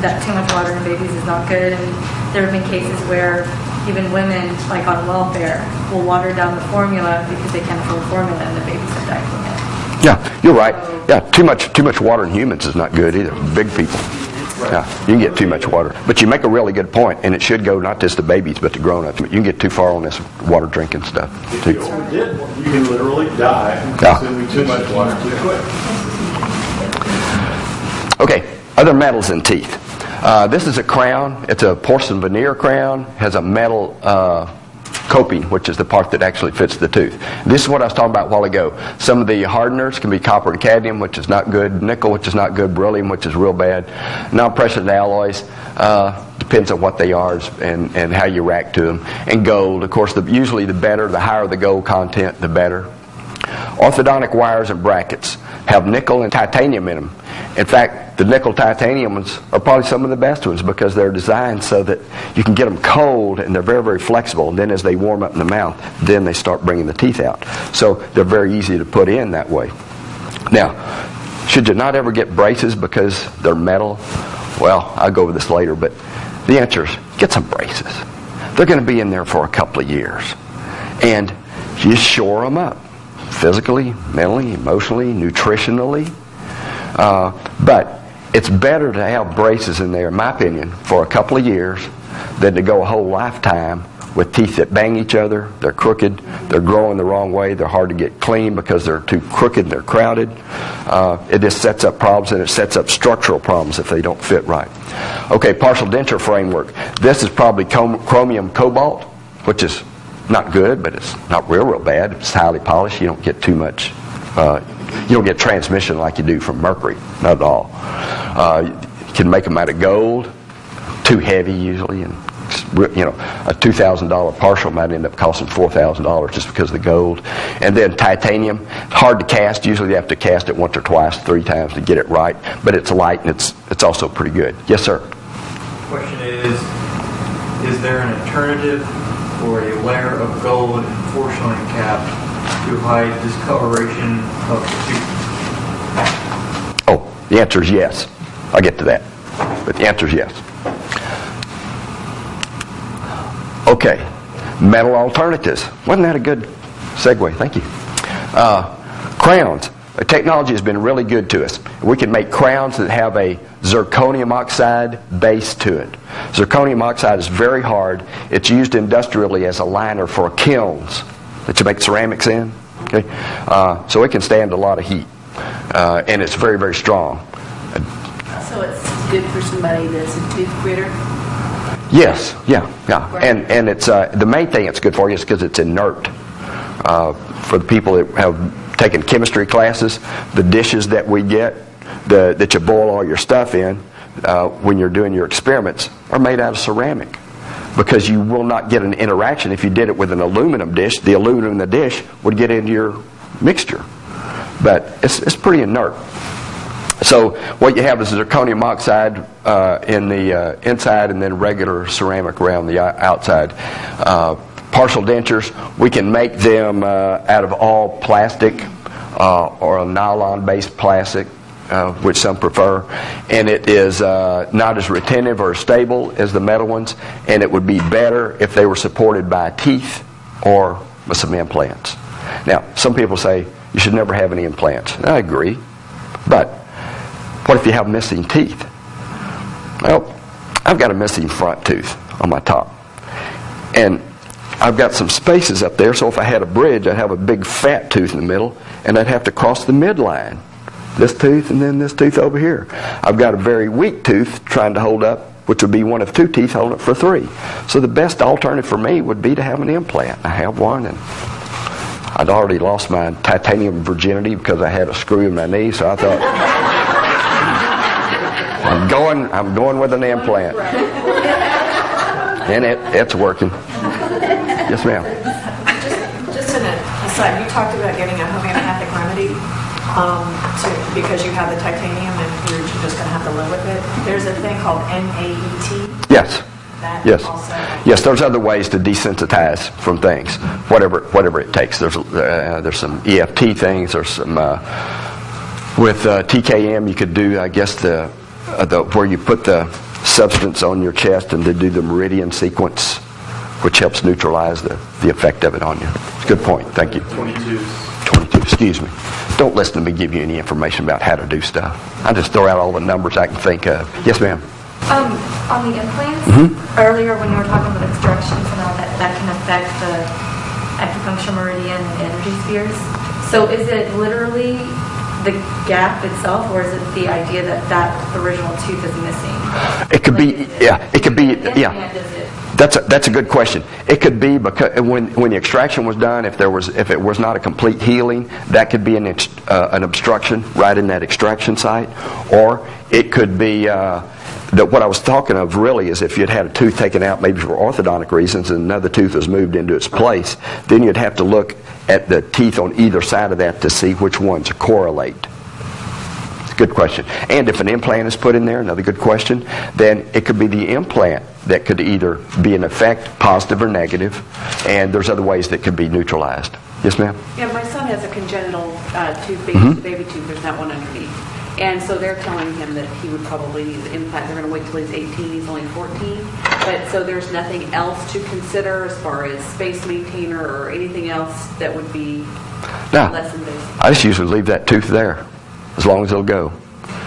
that too much water in babies is not good. And there have been cases where even women, like on welfare, will water down the formula because they can't afford formula and the babies have died from it. Yeah, you're right. Yeah, too much too much water in humans is not good either. Big people. Yeah, you can get too much water. But you make a really good point, and it should go not just to babies but to grown-ups. You can get too far on this water drinking stuff If you overdid, you can literally die from Yeah. consuming too much water too quick. Okay, other metals in teeth. Uh, this is a crown. It's a porcelain veneer crown. Has a metal uh, coping, which is the part that actually fits the tooth. This is what I was talking about a while ago. Some of the hardeners can be copper and cadmium, which is not good. Nickel, which is not good. Beryllium, which is real bad. Non-precious alloys. Uh, depends on what they are and, and how you react to them. And gold, of course, the, usually the better, the higher the gold content, the better. Orthodontic wires and brackets have nickel and titanium in them. In fact, the nickel titanium ones are probably some of the best ones because they're designed so that you can get them cold and they're very, very flexible. And then as they warm up in the mouth, then they start bringing the teeth out. So they're very easy to put in that way. Now, should you not ever get braces because they're metal? Well, I'll go over this later, but the answer is get some braces. They're going to be in there for a couple of years. And you shore them up physically, mentally, emotionally, nutritionally. Uh, but it's better to have braces in there, in my opinion, for a couple of years than to go a whole lifetime with teeth that bang each other. They're crooked. They're growing the wrong way. They're hard to get clean because they're too crooked. They're crowded. Uh, it just sets up problems and it sets up structural problems if they don't fit right. Okay, partial denture framework. This is probably chrom- chromium cobalt, which is not good, but it's not real, real bad. It's highly polished. You don't get too much. Uh, you don't get transmission like you do from mercury. Not at all. Uh, you can make them out of gold. Too heavy usually, and you know a two thousand dollar partial might end up costing four thousand dollars just because of the gold. And then titanium, hard to cast. Usually you have to cast it once or twice, three times to get it right. But it's light and it's it's also pretty good. Yes, sir. Question is, is there an alternative for a layer of gold and porcelain cap to hide discoloration of the tooth? Oh, the answer is yes. I'll get to that. But the answer is yes. Okay, metal alternatives. Wasn't that a good segue. Thank you. Uh, crowns. Uh, Technology has been really good to us. We can make crowns that have a zirconium oxide base to it. Zirconium oxide is very hard. It's used industrially as a liner for kilns that you make ceramics in. Okay, uh, so it can stand a lot of heat, uh, and it's very very strong. So it's good for somebody that's a tooth gritter? Yes, yeah, yeah, and and it's uh, the main thing it's good for you is because it's inert. Uh, for the people that have taken chemistry classes, the dishes that we get, the, that you boil all your stuff in uh, when you're doing your experiments, are made out of ceramic because you will not get an interaction if you did it with an aluminum dish. The aluminum in the dish would get into your mixture, but it's it's pretty inert. So what you have is zirconium oxide uh, in the uh, inside, and then regular ceramic around the outside. Uh, partial dentures, we can make them uh, out of all plastic uh, or a nylon-based plastic, uh, which some prefer, and it is uh, not as retentive or stable as the metal ones, and it would be better if they were supported by teeth or with some implants. Now, some people say you should never have any implants. And I agree, but what if you have missing teeth? Well, I've got a missing front tooth on my top. And I've got some spaces up there, so if I had a bridge, I'd have a big fat tooth in the middle, and I'd have to cross the midline. This tooth and then this tooth over here. I've got a very weak tooth trying to hold up, which would be one of two teeth holding it for three. So the best alternative for me would be to have an implant. I have one, and I'd already lost my titanium virginity because I had a screw in my knee, so I thought <laughs> I'm going I'm going with an implant. And it, it's working. Yes, ma'am. Just just an aside, you talked about getting a homeopathic remedy um, because you have the titanium and you're just going to have to live with it. There's a thing called NAET. Yes. That Yes. also. Yes, there's other ways to desensitize from things, whatever whatever it takes. There's uh, there's some EFT things. There's some uh, with uh, TKM you could do. I guess the uh, the where you put the substance on your chest and then do the meridian sequence, which helps neutralize the, the effect of it on you. Good point. Thank you. 22. 22. Excuse me. Don't listen to me give you any information about how to do stuff. I just throw out all the numbers I can think of. Yes, ma'am. Um, on the implants, Mm-hmm. earlier when you were talking about extractions and all that, that can affect the acupuncture meridian and energy spheres. So is it literally the gap itself, or is it the idea that that original tooth is missing? It could be, Like, it- yeah, it could be, yeah. That's a, that's a good question. It could be because when, when the extraction was done, if there was if it was not a complete healing, that could be an uh, an obstruction right in that extraction site, or it could be uh, that what I was talking of really is if you'd had a tooth taken out maybe for orthodontic reasons and another tooth was moved into its place, then you'd have to look at the teeth on either side of that to see which ones correlate. Good question. And if an implant is put in there, another good question, then it could be the implant that could either be an effect, positive or negative, and there's other ways that could be neutralized. Yes, ma'am? Yeah, my son has a congenital uh, tooth, baby, Mm-hmm. baby tooth, there's not one underneath. And so they're telling him that he would probably need the implant, they're gonna wait till he's 18, he's only 14. But, so there's nothing else to consider as far as space maintainer or anything else that would be No. less invasive? I just usually leave that tooth there as long as it'll go.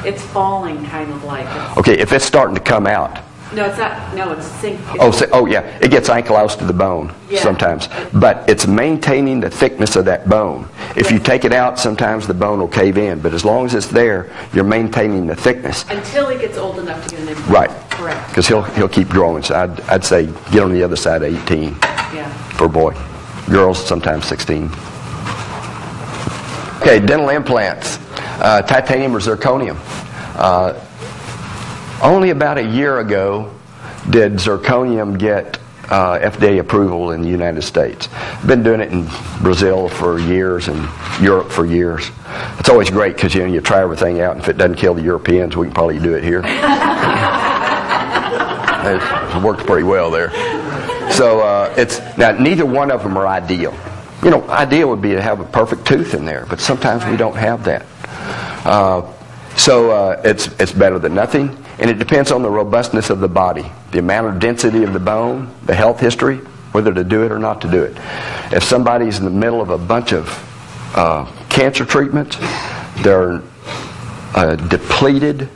It's falling kind of like, Okay, if it's starting to come out, no, it's not, no, it's sink. Oh, so, oh yeah, it gets ankylosed to the bone Yeah. sometimes, but it's maintaining the thickness of that bone. If you take it out, sometimes the bone will cave in, but as long as it's there, you're maintaining the thickness. Until he gets old enough to get an implant. Right. Correct, Because he'll he'll keep growing. So I'd I'd say get on the other side of 18 yeah. for a boy. Girls sometimes 16. Okay, dental implants, uh, titanium or zirconium. Uh, only about a year ago did zirconium get uh, FDA approval in the United States. Been doing it in Brazil for years and Europe for years. It's always great because you know you try everything out, and if it doesn't kill the Europeans, we can probably do it here. <laughs> it works pretty well there. So uh, it's now neither one of them are ideal. You know, ideal would be to have a perfect tooth in there, but sometimes we don't have that. Uh, so uh, it's it's better than nothing, and it depends on the robustness of the body, the amount of density of the bone, the health history. whether to do it or not to do it. If somebody's in the middle of a bunch of uh, cancer treatments, they're uh, depleted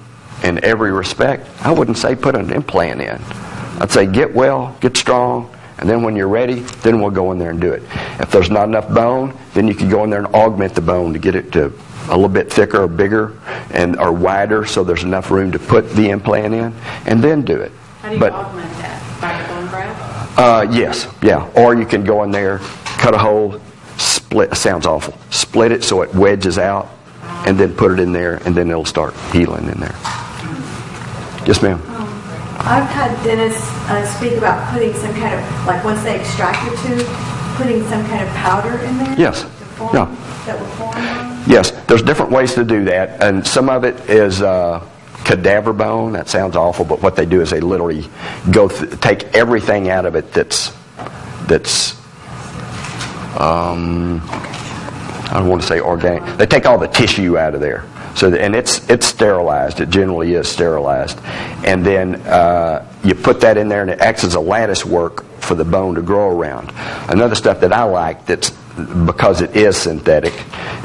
in every respect, I wouldn't say put an implant in. I'd say get well, get strong, and then when you're ready, then we'll go in there and do it. If there's not enough bone, then you can go in there and augment the bone to get it to a little bit thicker or bigger and or wider so there's enough room to put the implant in and then do it. How do you But- augment that? By a bone graft? uh, yes, yeah. Or you can go in there, cut a hole, split. Sounds awful. Split it so it wedges out, and then put it in there, and then it'll start healing in there. Yes, ma'am. I've had dentists uh, speak about putting some kind of, like once they extract your tooth, putting some kind of powder in there? Yes. to form- Yeah. That will form on? Yes, there's different ways to do that, and some of it is uh, cadaver bone. That sounds awful, but what they do is they literally go th- take everything out of it that's that's um, I don't want to say organic. They take all the tissue out of there. So that, and it's it's sterilized. It generally is sterilized, and then uh, you put that in there, and it acts as a lattice work for the bone to grow around. Another stuff that I like that's because it is synthetic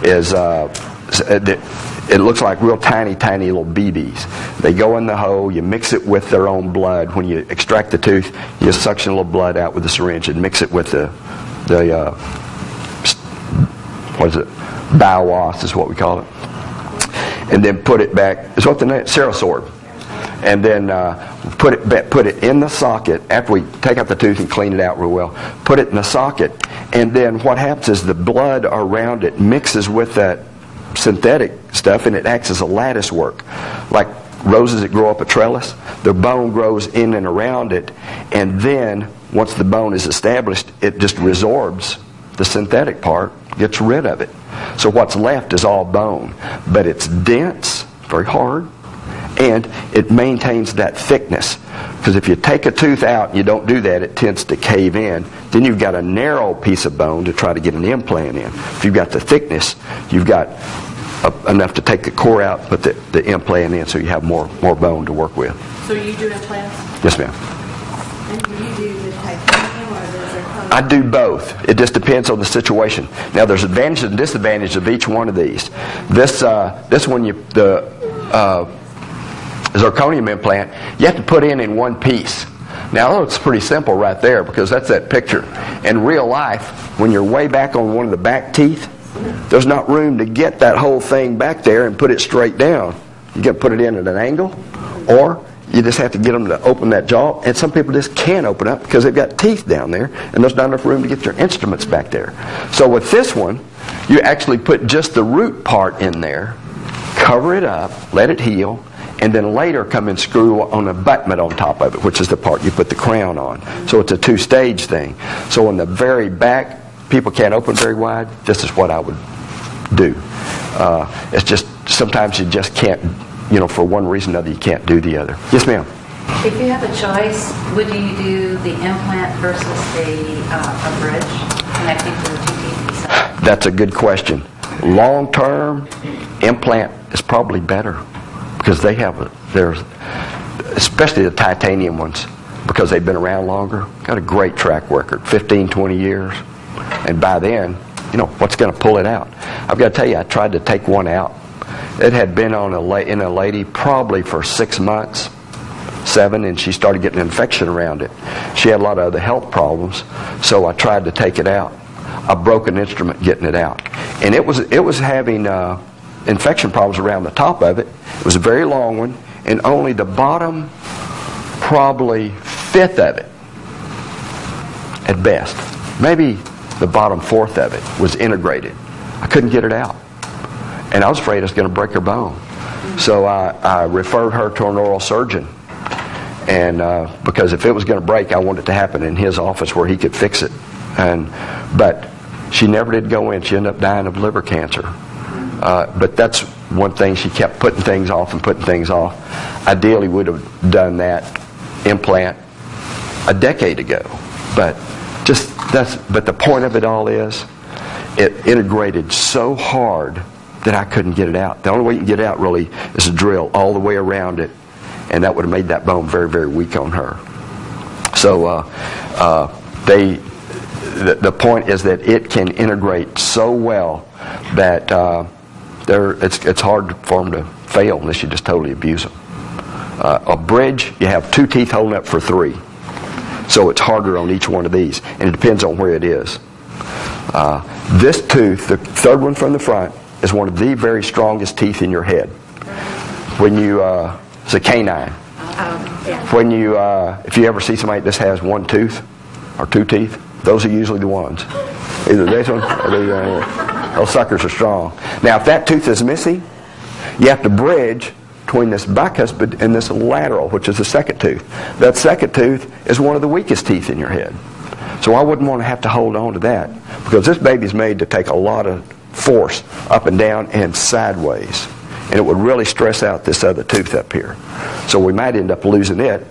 is uh, uh, it looks like real tiny, tiny little BBs. They go in the hole. You mix it with their own blood. When you extract the tooth, you suction a little blood out with a syringe and mix it with the the uh, what is it? Biowas is what we call it. And then put it back. Is what the name? Ceresorb. And then uh, put it put it in the socket after we take out the tooth and clean it out real well. Put it in the socket, and then what happens is the blood around it mixes with that synthetic stuff, and it acts as a lattice work, like roses that grow up a trellis. The bone grows in and around it, and then once the bone is established, it just resorbs the synthetic part, gets rid of it. So what's left is all bone, but it's dense, very hard, and it maintains that thickness. Because if you take a tooth out and you don't do that, it tends to cave in. Then you've got a narrow piece of bone to try to get an implant in. If you've got the thickness, you've got enough to take the core out, put the, the implant in, so you have more more bone to work with. So you do implants? Yes, ma'am. And do you do the titanium or the? I do both. It just depends on the situation. Now, there's advantages and disadvantages of each one of these. This uh, this one, you the uh, zirconium implant, you have to put in in one piece. Now, it's pretty simple right there because that's that picture. In real life, when you're way back on one of the back teeth, there's not room to get that whole thing back there and put it straight down. You got to put it in at an angle, or you just have to get them to open that jaw. And some people just can't open up because they've got teeth down there, and there's not enough room to get your instruments back there. So with this one, you actually put just the root part in there, cover it up, let it heal, and then later come and screw on an abutment on top of it, which is the part you put the crown on. So it's a two-stage thing. So on the very back, people can't open very wide. This is what I would do. Uh, it's just sometimes you just can't, you know, for one reason or another, you can't do the other. Yes, ma'am. If you have a choice, would you do the implant versus a, uh, a bridge connecting to the two teeth? That's a good question. Long term, implant is probably better because they have there's, especially the titanium ones, because they've been around longer, got a great track record 15, 20 years. And by then, you know, what's going to pull it out? I've got to tell you, I tried to take one out. It had been on a la- in a lady probably for six months, seven, and she started getting an infection around it. She had a lot of other health problems, so I tried to take it out. I broke an instrument getting it out, and it was it was having uh, infection problems around the top of it. It was a very long one, and only the bottom, probably fifth of it, at best, maybe the bottom fourth of it was integrated. I couldn't get it out, and I was afraid it was going to break her bone. So I, I referred her to an oral surgeon and uh, because if it was going to break, I wanted it to happen in his office where he could fix it. And but she never did go in. She ended up dying of liver cancer. Uh, but that's one thing she kept putting things off and putting things off. Ideally, would have done that implant a decade ago. But just that's. But the point of it all is, it integrated so hard that I couldn't get it out. The only way you can get it out really is a drill all the way around it and that would have made that bone very, very weak on her. So uh, uh, they, the, the point is that it can integrate so well that uh, they're, it's, it's hard for them to fail unless you just totally abuse them. Uh, a bridge, you have two teeth holding up for three. So it's harder on each one of these, and it depends on where it is. Uh, this tooth, the third one from the front, is one of the very strongest teeth in your head. When you, uh, it's a canine. When you, uh, if you ever see somebody that just has one tooth or two teeth, those are usually the ones. Either this one or the uh, Those suckers are strong. Now, if that tooth is missing, you have to bridge between this bicuspid and this lateral, which is the second tooth. That second tooth is one of the weakest teeth in your head. So I wouldn't want to have to hold on to that because this baby's made to take a lot of force up and down and sideways. And it would really stress out this other tooth up here. So we might end up losing it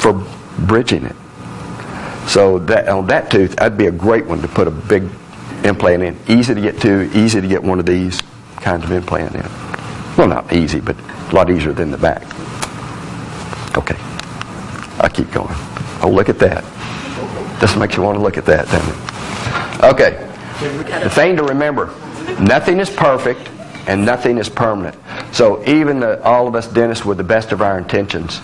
for bridging it. So that on that tooth, that'd be a great one to put a big implant in. Easy to get to, easy to get one of these kinds of implant in. Well, not easy, but a lot easier than the back. Okay. I'll keep going. Oh, look at that. This makes you want to look at that, doesn't it? Okay. The thing to remember, nothing is perfect and nothing is permanent. So even the, all of us dentists with the best of our intentions,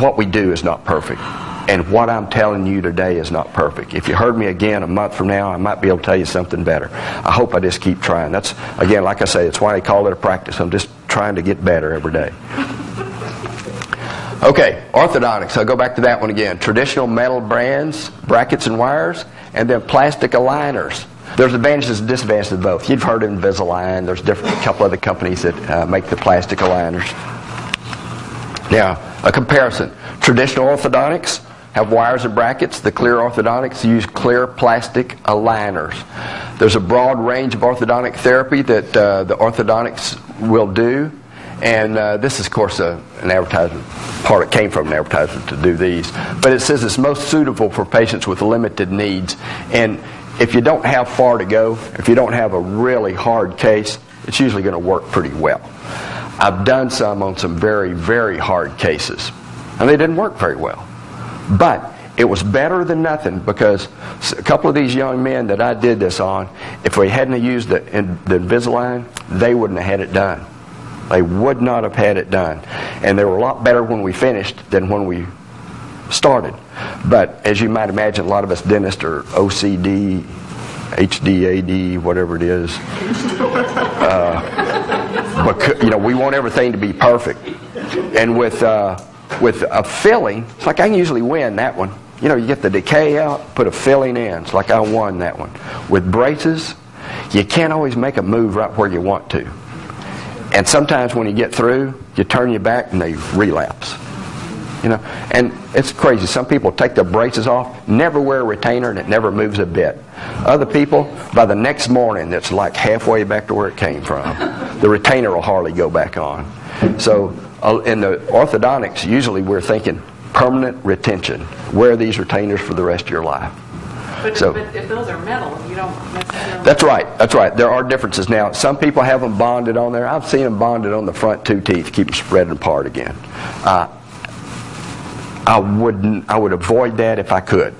what we do is not perfect. And what I'm telling you today is not perfect. If you heard me again a month from now, I might be able to tell you something better. I hope I just keep trying. That's, again, like I say, it's why they call it a practice. I'm just trying to get better every day. <laughs> Okay, orthodontics. I'll go back to that one again. Traditional metal brands, brackets and wires, and then plastic aligners. There's advantages and disadvantages of both. You've heard of Invisalign. There's different, a couple other companies that uh, make the plastic aligners. Now, a comparison. Traditional orthodontics have wires and brackets. The clear orthodontics use clear plastic aligners. There's a broad range of orthodontic therapy that uh, the orthodontics will do. And uh, this is, of course, a, an advertisement. Part it came from an advertisement to do these. But it says it's most suitable for patients with limited needs. And if you don't have far to go, if you don't have a really hard case, it's usually going to work pretty well. I've done some on some very, very hard cases, and they didn't work very well. But it was better than nothing because a couple of these young men that I did this on, if we hadn't used the, the Invisalign, they wouldn't have had it done. They would not have had it done. And they were a lot better when we finished than when we started. But as you might imagine, a lot of us dentists are OCD, HDAD, whatever it is. Uh, <laughs> but, you know, we want everything to be perfect. And with, uh, with a filling, it's like I can usually win that one. You know, you get the decay out, put a filling in. It's like I won that one. With braces, you can't always make a move right where you want to. And sometimes when you get through, you turn your back and they relapse. You know, and it's crazy. Some people take their braces off, never wear a retainer, and it never moves a bit. Other people, by the next morning, it's like halfway back to where it came from. The retainer will hardly go back on. So, in the orthodontics, usually we're thinking permanent retention. Wear these retainers for the rest of your life. But, So- but if those are metal, you don't necessarily. That's right. That's right. There are differences now. Some people have them bonded on there. I've seen them bonded on the front two teeth, keep them spreading apart again. Uh, I wouldn't. I would avoid that if I could.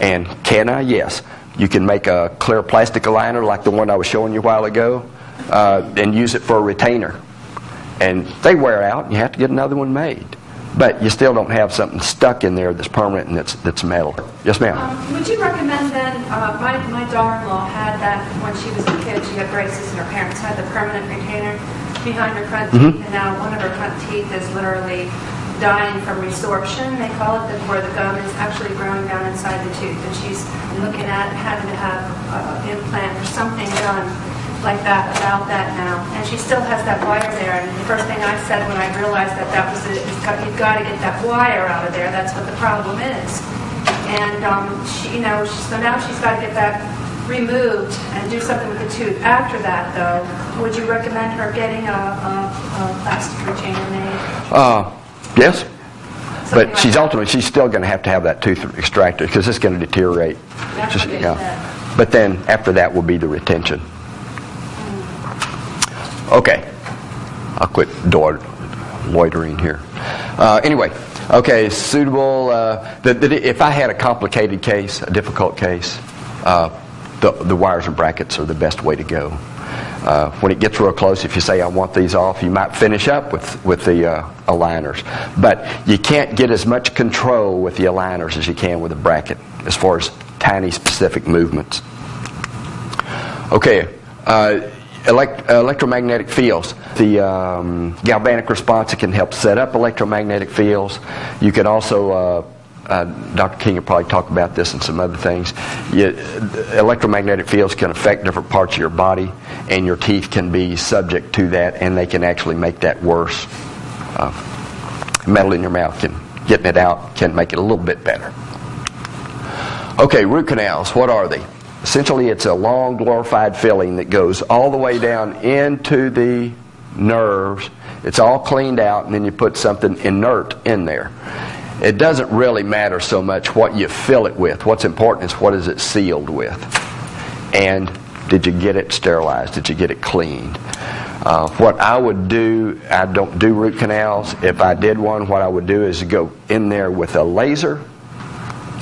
And can I? Yes. You can make a clear plastic aligner like the one I was showing you a while ago, uh, and use it for a retainer. And they wear out, and you have to get another one made. But you still don't have something stuck in there that's permanent and that's, that's metal. Yes, ma'am. Um, Would you recommend then, uh, my, my daughter-in-law had that when she was a kid, she had braces and her parents had the permanent retainer behind her front Mhm. teeth, and now one of her front teeth is literally dying from resorption, they call it, the, where the gum is actually growing down inside the tooth, and she's looking at having to have an implant or something done like that about that now. And she still has that wire there, and the first thing I said when I realized that that was it, is got- you've got to get that wire out of there, that's what the problem is. And, um, she, you know, so now she's got to get that removed and do something with the tooth. After that, though, would you recommend her getting a, a, a plastic retainer made? Uh, yes. Something But she's like- ultimately, she's still going to have to have that tooth extracted because it's going to deteriorate. Just- yeah. But then after that will be the retention. Okay. I'll quit loitering here. Uh, anyway, Okay, suitable. Uh, the, the, if I had a complicated case, a difficult case, uh, the, the wires and brackets are the best way to go. Uh, when it gets real close, if you say, I want these off, you might finish up with, with the uh, aligners. But you can't get as much control with the aligners as you can with a bracket as far as tiny specific movements. Okay, uh, elect- electromagnetic fields. The um, galvanic response it can help set up electromagnetic fields. You can also uh, uh, Dr. King will probably talk about this and some other things. You, electromagnetic fields can affect different parts of your body, and your teeth can be subject to that, and they can actually make that worse. Uh, metal in your mouth can getting it out can make it a little bit better. Okay, root canals. What are they? Essentially, it's a long glorified filling that goes all the way down into the nerves. It's all cleaned out, and then you put something inert in there it doesn't really matter so much what you fill it with. What's important is what is it sealed with. And did you get it sterilized? Did you get it cleaned? Uh, what I would do, I don't do root canals. If I did one, what I would do is go in there with a laser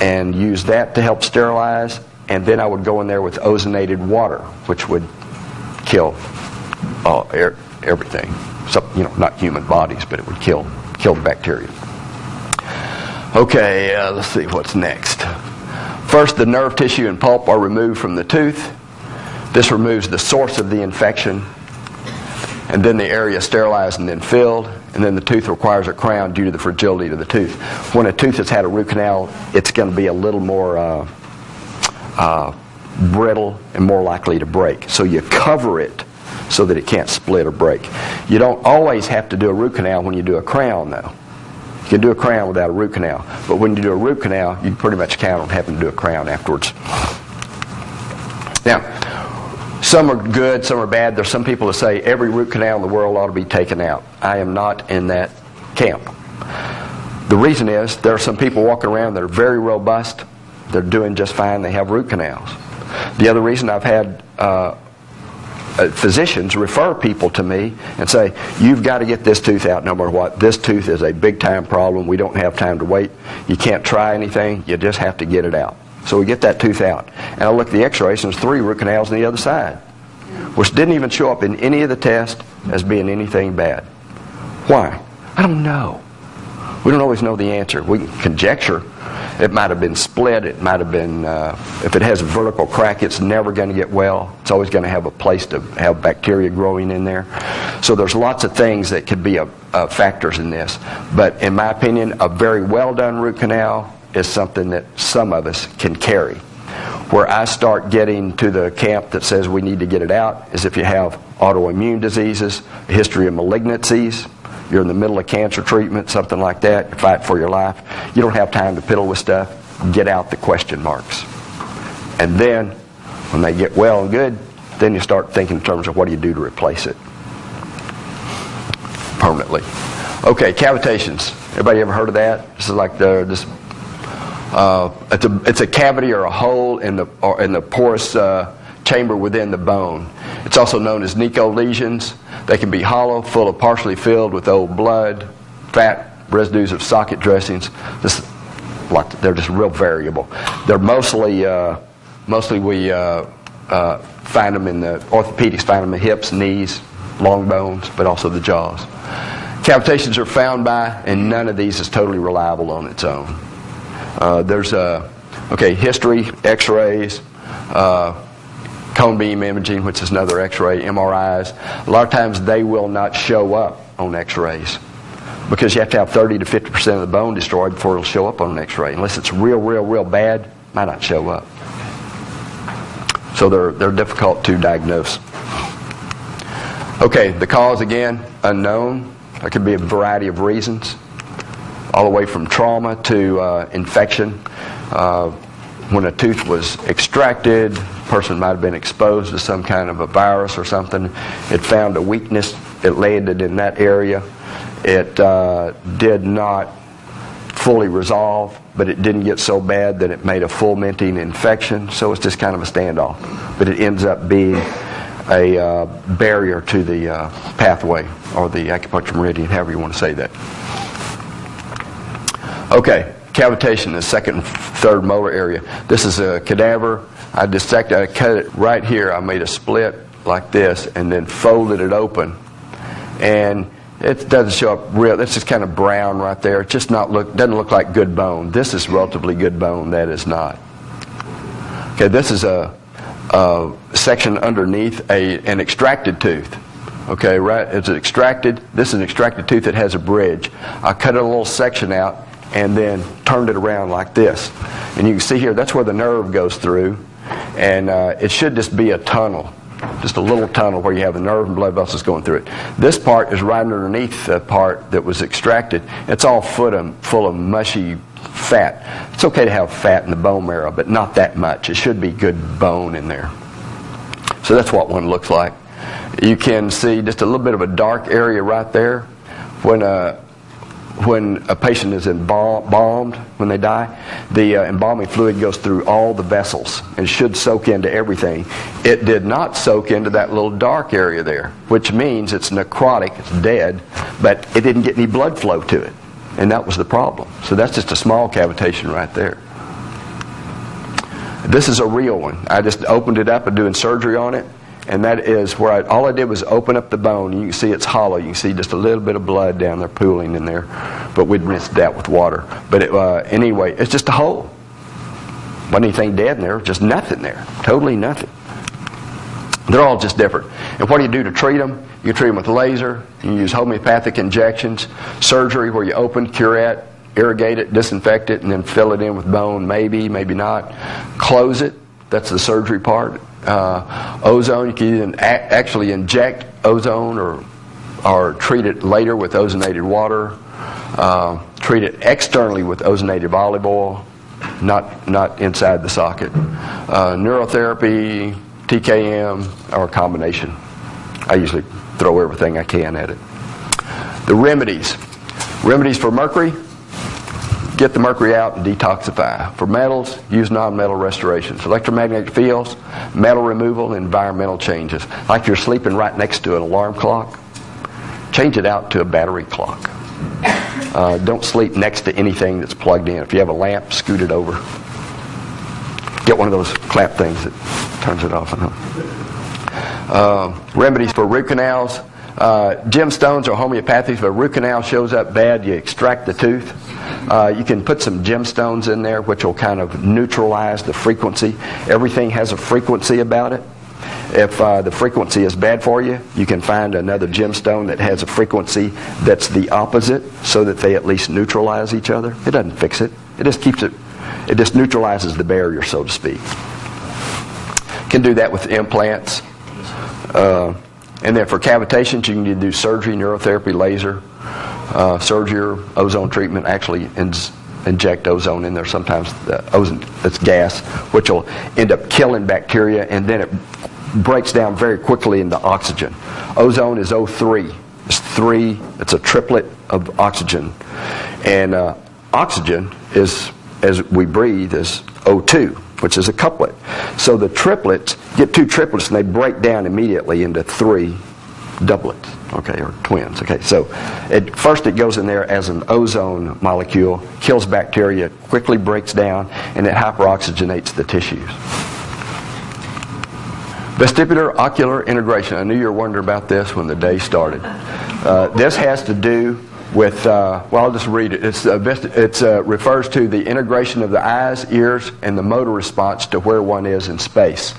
and use that to help sterilize. And then I would go in there with ozonated water, which would kill uh, everything. So, you know, not human bodies, but it would kill kill the bacteria. Okay, uh, let's see what's next. First, the nerve tissue and pulp are removed from the tooth. This removes the source of the infection. And then the area is sterilized and then filled. And then the tooth requires a crown due to the fragility of the tooth. When a tooth has had a root canal, it's going to be a little more uh, uh, brittle and more likely to break. So you cover it so that it can't split or break. You don't always have to do a root canal when you do a crown, though. You can do a crown without a root canal. But when you do a root canal, you pretty much count on having to do a crown afterwards. Now, some are good, some are bad. There's some people that say every root canal in the world ought to be taken out. I am not in that camp. The reason is there are some people walking around that are very robust. They're doing just fine. They have root canals. The other reason I've had uh, uh, physicians refer people to me and say, You've got to get this tooth out no matter what. This tooth is a big time problem. We don't have time to wait. You can't try anything. You just have to get it out. So we get that tooth out. And I look at the x rays, and there's three root canals on the other side, which didn't even show up in any of the tests as being anything bad. Why? I don't know. We don't always know the answer. We can conjecture it might have been split. It might have been, uh, if it has a vertical crack, it's never going to get well. It's always going to have a place to have bacteria growing in there. So there's lots of things that could be a, a factors in this. But in my opinion, a very well done root canal is something that some of us can carry. Where I start getting to the camp that says we need to get it out is if you have autoimmune diseases, a history of malignancies, you're in the middle of cancer treatment, something like that, you fight for your life, you don't have time to piddle with stuff, get out the question marks. And then, when they get well and good, then you start thinking in terms of what do you do to replace it permanently. Okay, cavitations. Everybody ever heard of that? This is like the this. Uh, it's a it's a cavity or a hole in the or in the porous uh, chamber within the bone. It's also known as Nico lesions. They can be hollow, full of partially filled with old blood, fat, residues of socket dressings. Like, they're just real variable. They're mostly, uh, mostly we uh, uh, find them in the orthopedics, find them in the hips, knees, long bones, but also the jaws. Cavitations are found by, and none of these is totally reliable on its own. Uh, there's a, okay, history, x-rays, uh, cone beam imaging, which is another x-ray, MRIs. A lot of times they will not show up on x-rays because you have to have 30 to 50% of the bone destroyed before it'll show up on an x-ray. Unless it's real, real, real bad, might not show up. So they're, they're difficult to diagnose. Okay, the cause again, unknown. There could be a variety of reasons, all the way from trauma to uh, infection. Uh, when a tooth was extracted, person might have been exposed to some kind of a virus or something. It found a weakness. It landed in that area. It uh, did not fully resolve, but it didn't get so bad that it made a fomenting infection. So it's just kind of a standoff. But it ends up being a uh, barrier to the uh, pathway or the acupuncture meridian, however you want to say that. Okay, cavitation, in the second and third molar area. This is a cadaver. I dissected, I cut it right here. I made a split like this and then folded it open. And it doesn't show up real. It's just kind of brown right there. It just not look doesn't look like good bone. This is relatively good bone. That is not. Okay, this is a, a section underneath a an extracted tooth. Okay, right? It's extracted. This is an extracted tooth that has a bridge. I cut a little section out and then turned it around like this. And you can see here, that's where the nerve goes through. And uh, it should just be a tunnel, just a little tunnel where you have the nerve and blood vessels going through it. This part is right underneath the part that was extracted. It's all full of, full of mushy fat. It's okay to have fat in the bone marrow, but not that much. It should be good bone in there. So that's what one looks like. You can see just a little bit of a dark area right there. When a, when a patient is embalmed, when they die, the uh, embalming fluid goes through all the vessels and should soak into everything. It did not soak into that little dark area there, which means it's necrotic, it's dead, but it didn't get any blood flow to it. And that was the problem. So that's just a small cavitation right there. This is a real one. I just opened it up and doing surgery on it and that is where I, all I did was open up the bone. You can see it's hollow. You can see just a little bit of blood down there pooling in there, but we'd rinsed that with water. But it, uh, anyway, it's just a hole. Wasn't anything dead in there, just nothing there. Totally nothing. They're all just different. And what do you do to treat them? You treat them with laser. You use homeopathic injections, surgery where you open, cure it, irrigate it, disinfect it, and then fill it in with bone, maybe, maybe not. Close it. That's the surgery part uh, ozone. You can actually inject ozone or, or treat it later with ozonated water. Uh, treat it externally with ozonated olive oil, not, not inside the socket. Uh, neurotherapy, TKM, or a combination. I usually throw everything I can at it. The remedies. Remedies for mercury, get the mercury out and detoxify. For metals, use non-metal restorations. Electromagnetic fields, metal removal, environmental changes. Like you're sleeping right next to an alarm clock, change it out to a battery clock. Uh, don't sleep next to anything that's plugged in. If you have a lamp, scoot it over. Get one of those clamp things that turns it off and on. Uh, remedies for root canals. Uh, gemstones are homeopathic. If a root canal shows up bad, you extract the tooth. Uh, you can put some gemstones in there, which will kind of neutralize the frequency. Everything has a frequency about it. If uh, the frequency is bad for you, you can find another gemstone that has a frequency that's the opposite so that they at least neutralize each other. It doesn't fix it, it just keeps it, it just neutralizes the barrier, so to speak. Can do that with implants. Uh, and then for cavitations, you can do surgery, neurotherapy, laser, uh, surgery, or ozone treatment. Actually, inject ozone in there sometimes. The ozone, it's gas, which will end up killing bacteria, and then it breaks down very quickly into oxygen. Ozone is O3. It's three. It's a triplet of oxygen, and uh, oxygen is as we breathe is O2 which is a couplet. So the triplets get two triplets and they break down immediately into three doublets, okay, or twins. Okay, so first it goes in there as an ozone molecule, kills bacteria, quickly breaks down, and it hyperoxygenates the tissues. Vestibular ocular integration. I knew you were wondering about this when the day started. Uh, this has to do with, uh, well, I'll just read it. It's, uh, it uh, refers to the integration of the eyes, ears, and the motor response to where one is in space.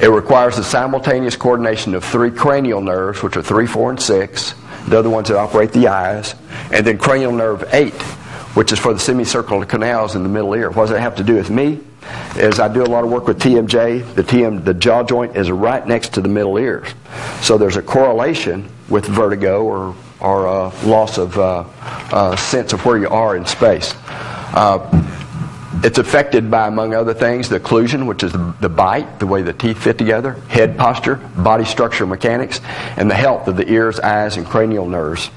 It requires the simultaneous coordination of three cranial nerves, which are 3, 4, and 6. They're the ones that operate the eyes. And then cranial nerve 8, which is for the semicircular canals in the middle ear. What does that have to do with me? Is I do a lot of work with TMJ. The TM, the jaw joint is right next to the middle ears. So there's a correlation with vertigo or or uh, loss of uh, uh, sense of where you are in space. It's affected by, among other things, the occlusion, which is the, the, bite, the way the teeth fit together, head posture, body structure mechanics, and the health of the ears, eyes, and cranial nerves.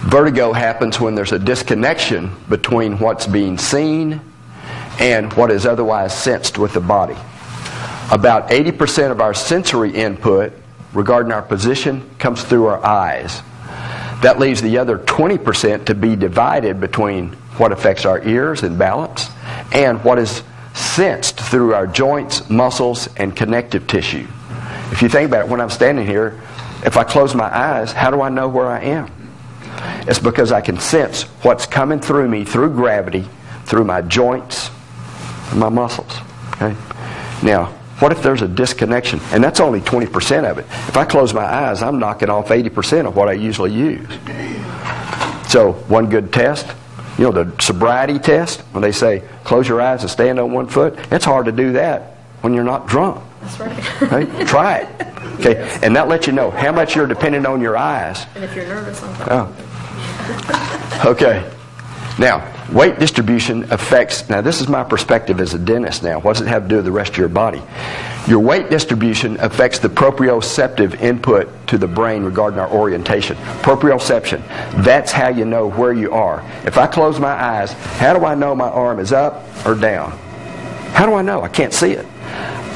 Vertigo happens when there's a disconnection between what's being seen and what is otherwise sensed with the body. About 80% of our sensory input regarding our position comes through our eyes. That leaves the other 20% to be divided between what affects our ears and balance, and what is sensed through our joints, muscles, and connective tissue. If you think about it, when I'm standing here, if I close my eyes, how do I know where I am? It's because I can sense what's coming through me through gravity, through my joints, my muscles. Okay? Now, what if there's a disconnection? And that's only 20% of it. If I close my eyes, I'm knocking off 80% of what I usually use. So, one good test, you know, the sobriety test, when they say close your eyes and stand on one foot, it's hard to do that when you're not drunk. That's right. <laughs> Right? Try it. Okay? And that lets you know how much you're dependent on your eyes. And if you're nervous, I'm Oh. Okay. Now, weight distribution affects, now this is my perspective as a dentist now. What does it have to do with the rest of your body? Your weight distribution affects the proprioceptive input to the brain regarding our orientation. Proprioception, that's how you know where you are. If I close my eyes, how do I know my arm is up or down? How do I know? I can't see it.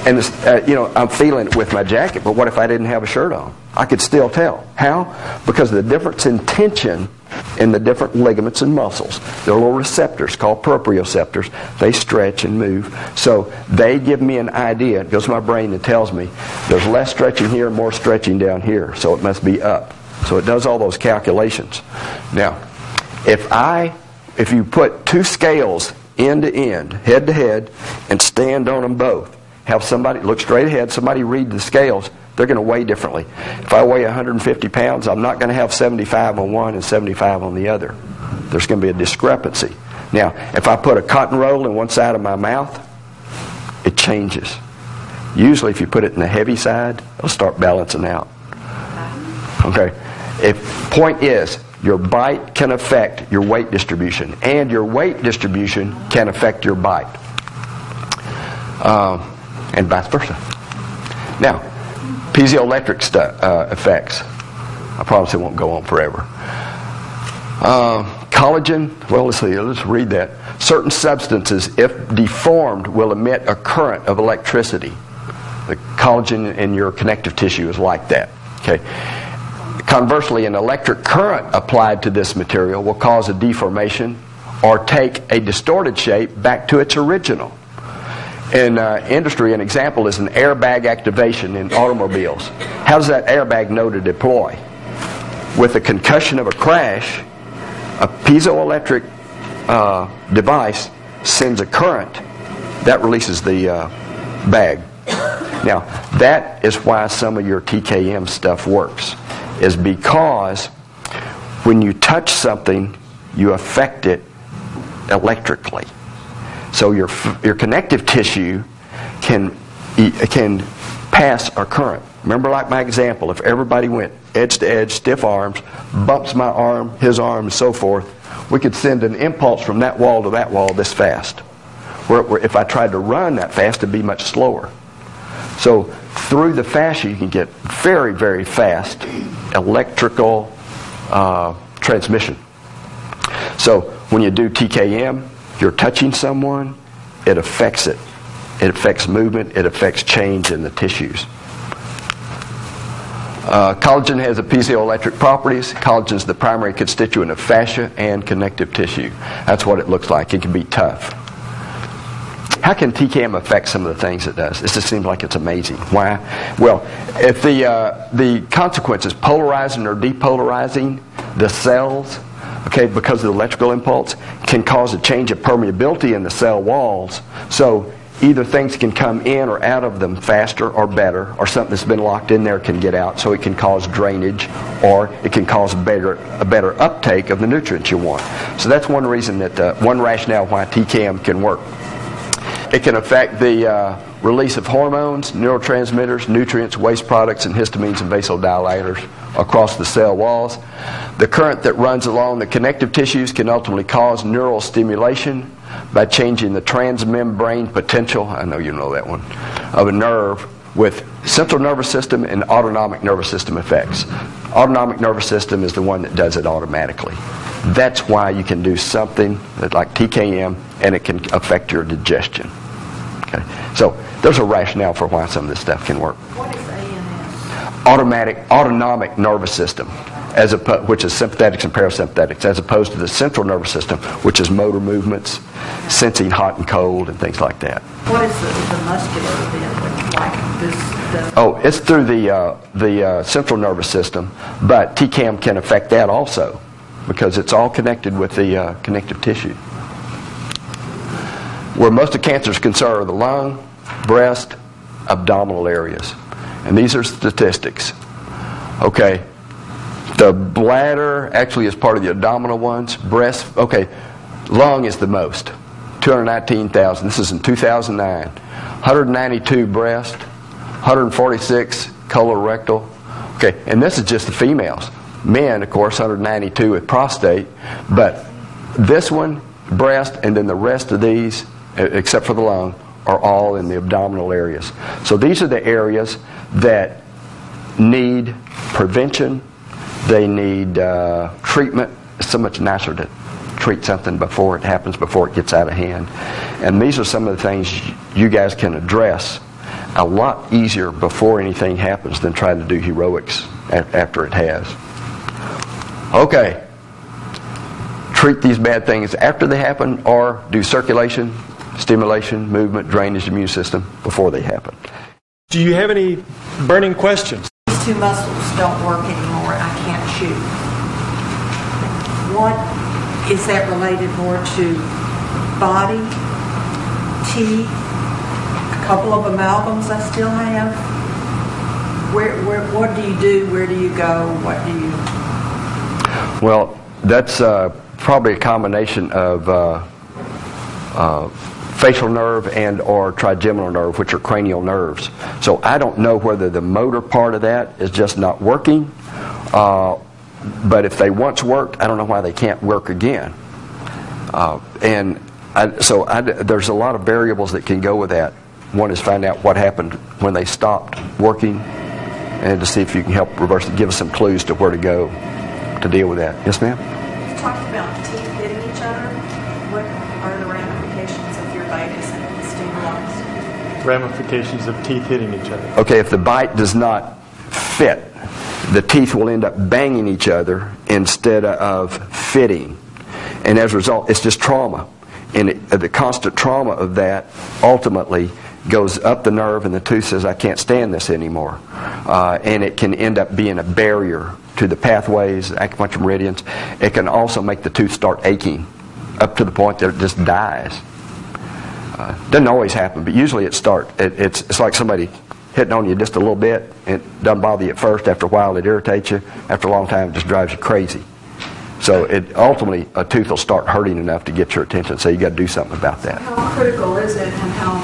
And uh, you know, I'm feeling it with my jacket, but what if I didn't have a shirt on? I could still tell. How? Because of the difference in tension in the different ligaments and muscles. There are little receptors called proprioceptors. They stretch and move. So they give me an idea. It goes to my brain and tells me there's less stretching here, more stretching down here. So it must be up. So it does all those calculations. Now, if I, if you put two scales end to end, head to head, and stand on them both, have somebody look straight ahead, somebody read the scales, they're going to weigh differently. If I weigh 150 pounds, I'm not going to have 75 on one and 75 on the other. There's going to be a discrepancy. Now, if I put a cotton roll in one side of my mouth, it changes. Usually, if you put it in the heavy side, it'll start balancing out. Okay? If point is, your bite can affect your weight distribution, and your weight distribution can affect your bite, uh, and vice versa. Now, piezoelectric stu- uh, effects. I promise it won't go on forever. Uh, collagen, well, let's see, let's read that. Certain substances, if deformed, will emit a current of electricity. The collagen in your connective tissue is like that. Okay. Conversely, an electric current applied to this material will cause a deformation or take a distorted shape back to its original. In uh, industry, an example is an airbag activation in automobiles. How does that airbag know to deploy? With the concussion of a crash, a piezoelectric uh, device sends a current that releases the uh, bag. Now, that is why some of your TKM stuff works, is because when you touch something, you affect it electrically. So your, your connective tissue can, can pass a current. Remember, like my example, if everybody went edge to edge, stiff arms, bumps my arm, his arm, and so forth, we could send an impulse from that wall to that wall this fast. Where, where if I tried to run that fast, it'd be much slower. So through the fascia, you can get very, very fast electrical uh, transmission. So when you do TKM, you're touching someone, it affects it. It affects movement, it affects change in the tissues. Uh, collagen has a piezoelectric properties. Collagen is the primary constituent of fascia and connective tissue. That's what it looks like. It can be tough. How can TKM affect some of the things it does? This just seems like it's amazing. Why? Well, if the uh, the consequences polarizing or depolarizing the cells, okay, because of the electrical impulse, can cause a change of permeability in the cell walls. So either things can come in or out of them faster or better, or something that's been locked in there can get out. So it can cause drainage, or it can cause better a better uptake of the nutrients you want. So that's one reason that uh, one rationale why TKM can work. It can affect the uh, release of hormones, neurotransmitters, nutrients, waste products, and histamines and vasodilators across the cell walls. The current that runs along the connective tissues can ultimately cause neural stimulation by changing the transmembrane potential, I know you know that one, of a nerve with central nervous system and autonomic nervous system effects. Autonomic nervous system is the one that does it automatically. That's why you can do something like TKM and it can affect your digestion. Okay? So there's a rationale for why some of this stuff can work. What is ANS? Automatic, autonomic nervous system. as which is sympathetics and parasympathetics, as opposed to the central nervous system, which is motor movements, sensing hot and cold, and things like that. What is the, the muscular then, like this, Oh, it's through the uh, the uh, central nervous system, but TKM can affect that also because it's all connected with the uh, connective tissue. Where most of cancer is concerned are the lung, breast, abdominal areas, and these are statistics. Okay, the bladder actually is part of the abdominal ones. Breast, okay, lung is the most, 219,000. This is in 2009. 192 breast, 146 colorectal. Okay, and this is just the females. Men, of course, 192 with prostate, but this one, breast, and then the rest of these, except for the lung, are all in the abdominal areas. So these are the areas that need prevention, they need uh, treatment. It's so much nicer to treat something before it happens, before it gets out of hand. And these are some of the things you guys can address a lot easier before anything happens than trying to do heroics after it has. Okay. Treat these bad things after they happen or do circulation, stimulation, movement, drainage, immune system before they happen. Do you have any burning questions? these two muscles don't work anymore, I can't chew. What, is that related more to body, teeth, a couple of amalgams I still have? Where, where, what do you do, where do you go, what do you? Well, that's uh, probably a combination of uh, uh, facial nerve and or trigeminal nerve, which are cranial nerves. So I don't know whether the motor part of that is just not working, uh, but if they once worked, I don't know why they can't work again. Uh, and I, so I, there's a lot of variables that can go with that. One is find out what happened when they stopped working, and to see if you can help reverse it. Give us some clues to where to go to deal with that. Yes, ma'am. You talked about teeth hitting each other. What are the ramifications of your uveitis and stimulus? Ramifications of teeth hitting each other. Okay, if the bite does not fit, the teeth will end up banging each other instead of fitting. And as a result, it's just trauma. And it, the constant trauma of that ultimately goes up the nerve, and the tooth says, I can't stand this anymore. Uh, and it can end up being a barrier to the pathways, acupuncture meridians. It can also make the tooth start aching up to the point that it just dies. Uh, doesn't always happen, but usually it start. It, it's it's like somebody hitting on you just a little bit. It doesn't bother you at first. After a while, it irritates you. After a long time, it just drives you crazy. So it ultimately a tooth will start hurting enough to get your attention. So you got to do something about that. How critical is it and how,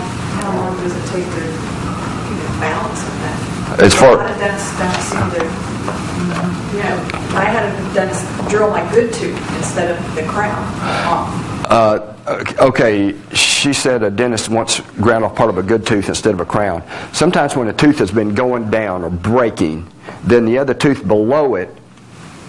how long does it take to you know, balance of that? As far- A lot of dentists don't seem to, you know, I had a dentist drill my good tooth instead of the crown off. Uh, Uh, okay, she said a dentist once ground off part of a good tooth instead of a crown. Sometimes when a tooth has been going down or breaking, then the other tooth below it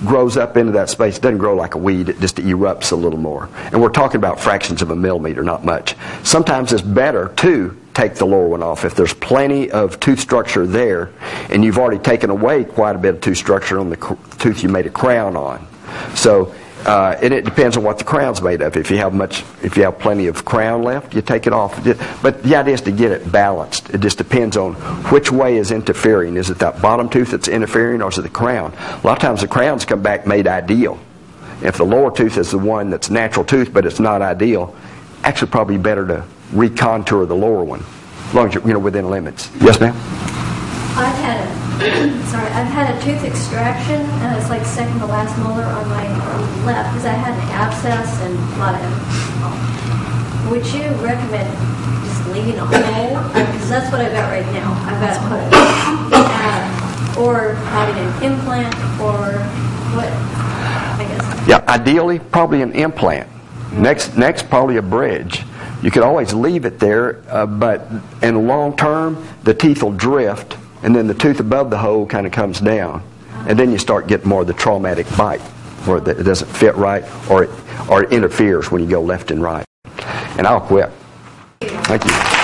grows up into that space. It doesn't grow like a weed, it just erupts a little more. And we're talking about fractions of a millimeter, not much. Sometimes it's better to take the lower one off if there's plenty of tooth structure there and you've already taken away quite a bit of tooth structure on the tooth you made a crown on. So uh, and it depends on what the crown's made of. If you have much, if you have plenty of crown left, you take it off. But the idea is to get it balanced. It just depends on which way is interfering. Is it that bottom tooth that's interfering, or is it the crown? A lot of times the crowns come back made ideal. If the lower tooth is the one that's natural tooth, but it's not ideal, actually probably better to recontour the lower one, as long as you're you know within limits. Yes, ma'am. I've had a, sorry, I've had a tooth extraction, and it's like second to last molar on my left because I had an abscess and a lot of. Would you recommend just leaving a hole? Because that's what I've got right now. I've got a hole, uh, or having an implant, or what? I guess. Yeah, ideally, probably an implant. Next, next, probably a bridge. You could always leave it there, uh, but in the long term, the teeth will drift, and then the tooth above the hole kind of comes down, and then you start getting more of the traumatic bite, where it doesn't fit right, or it, or it interferes when you go left and right. And I'll quit. Thank you.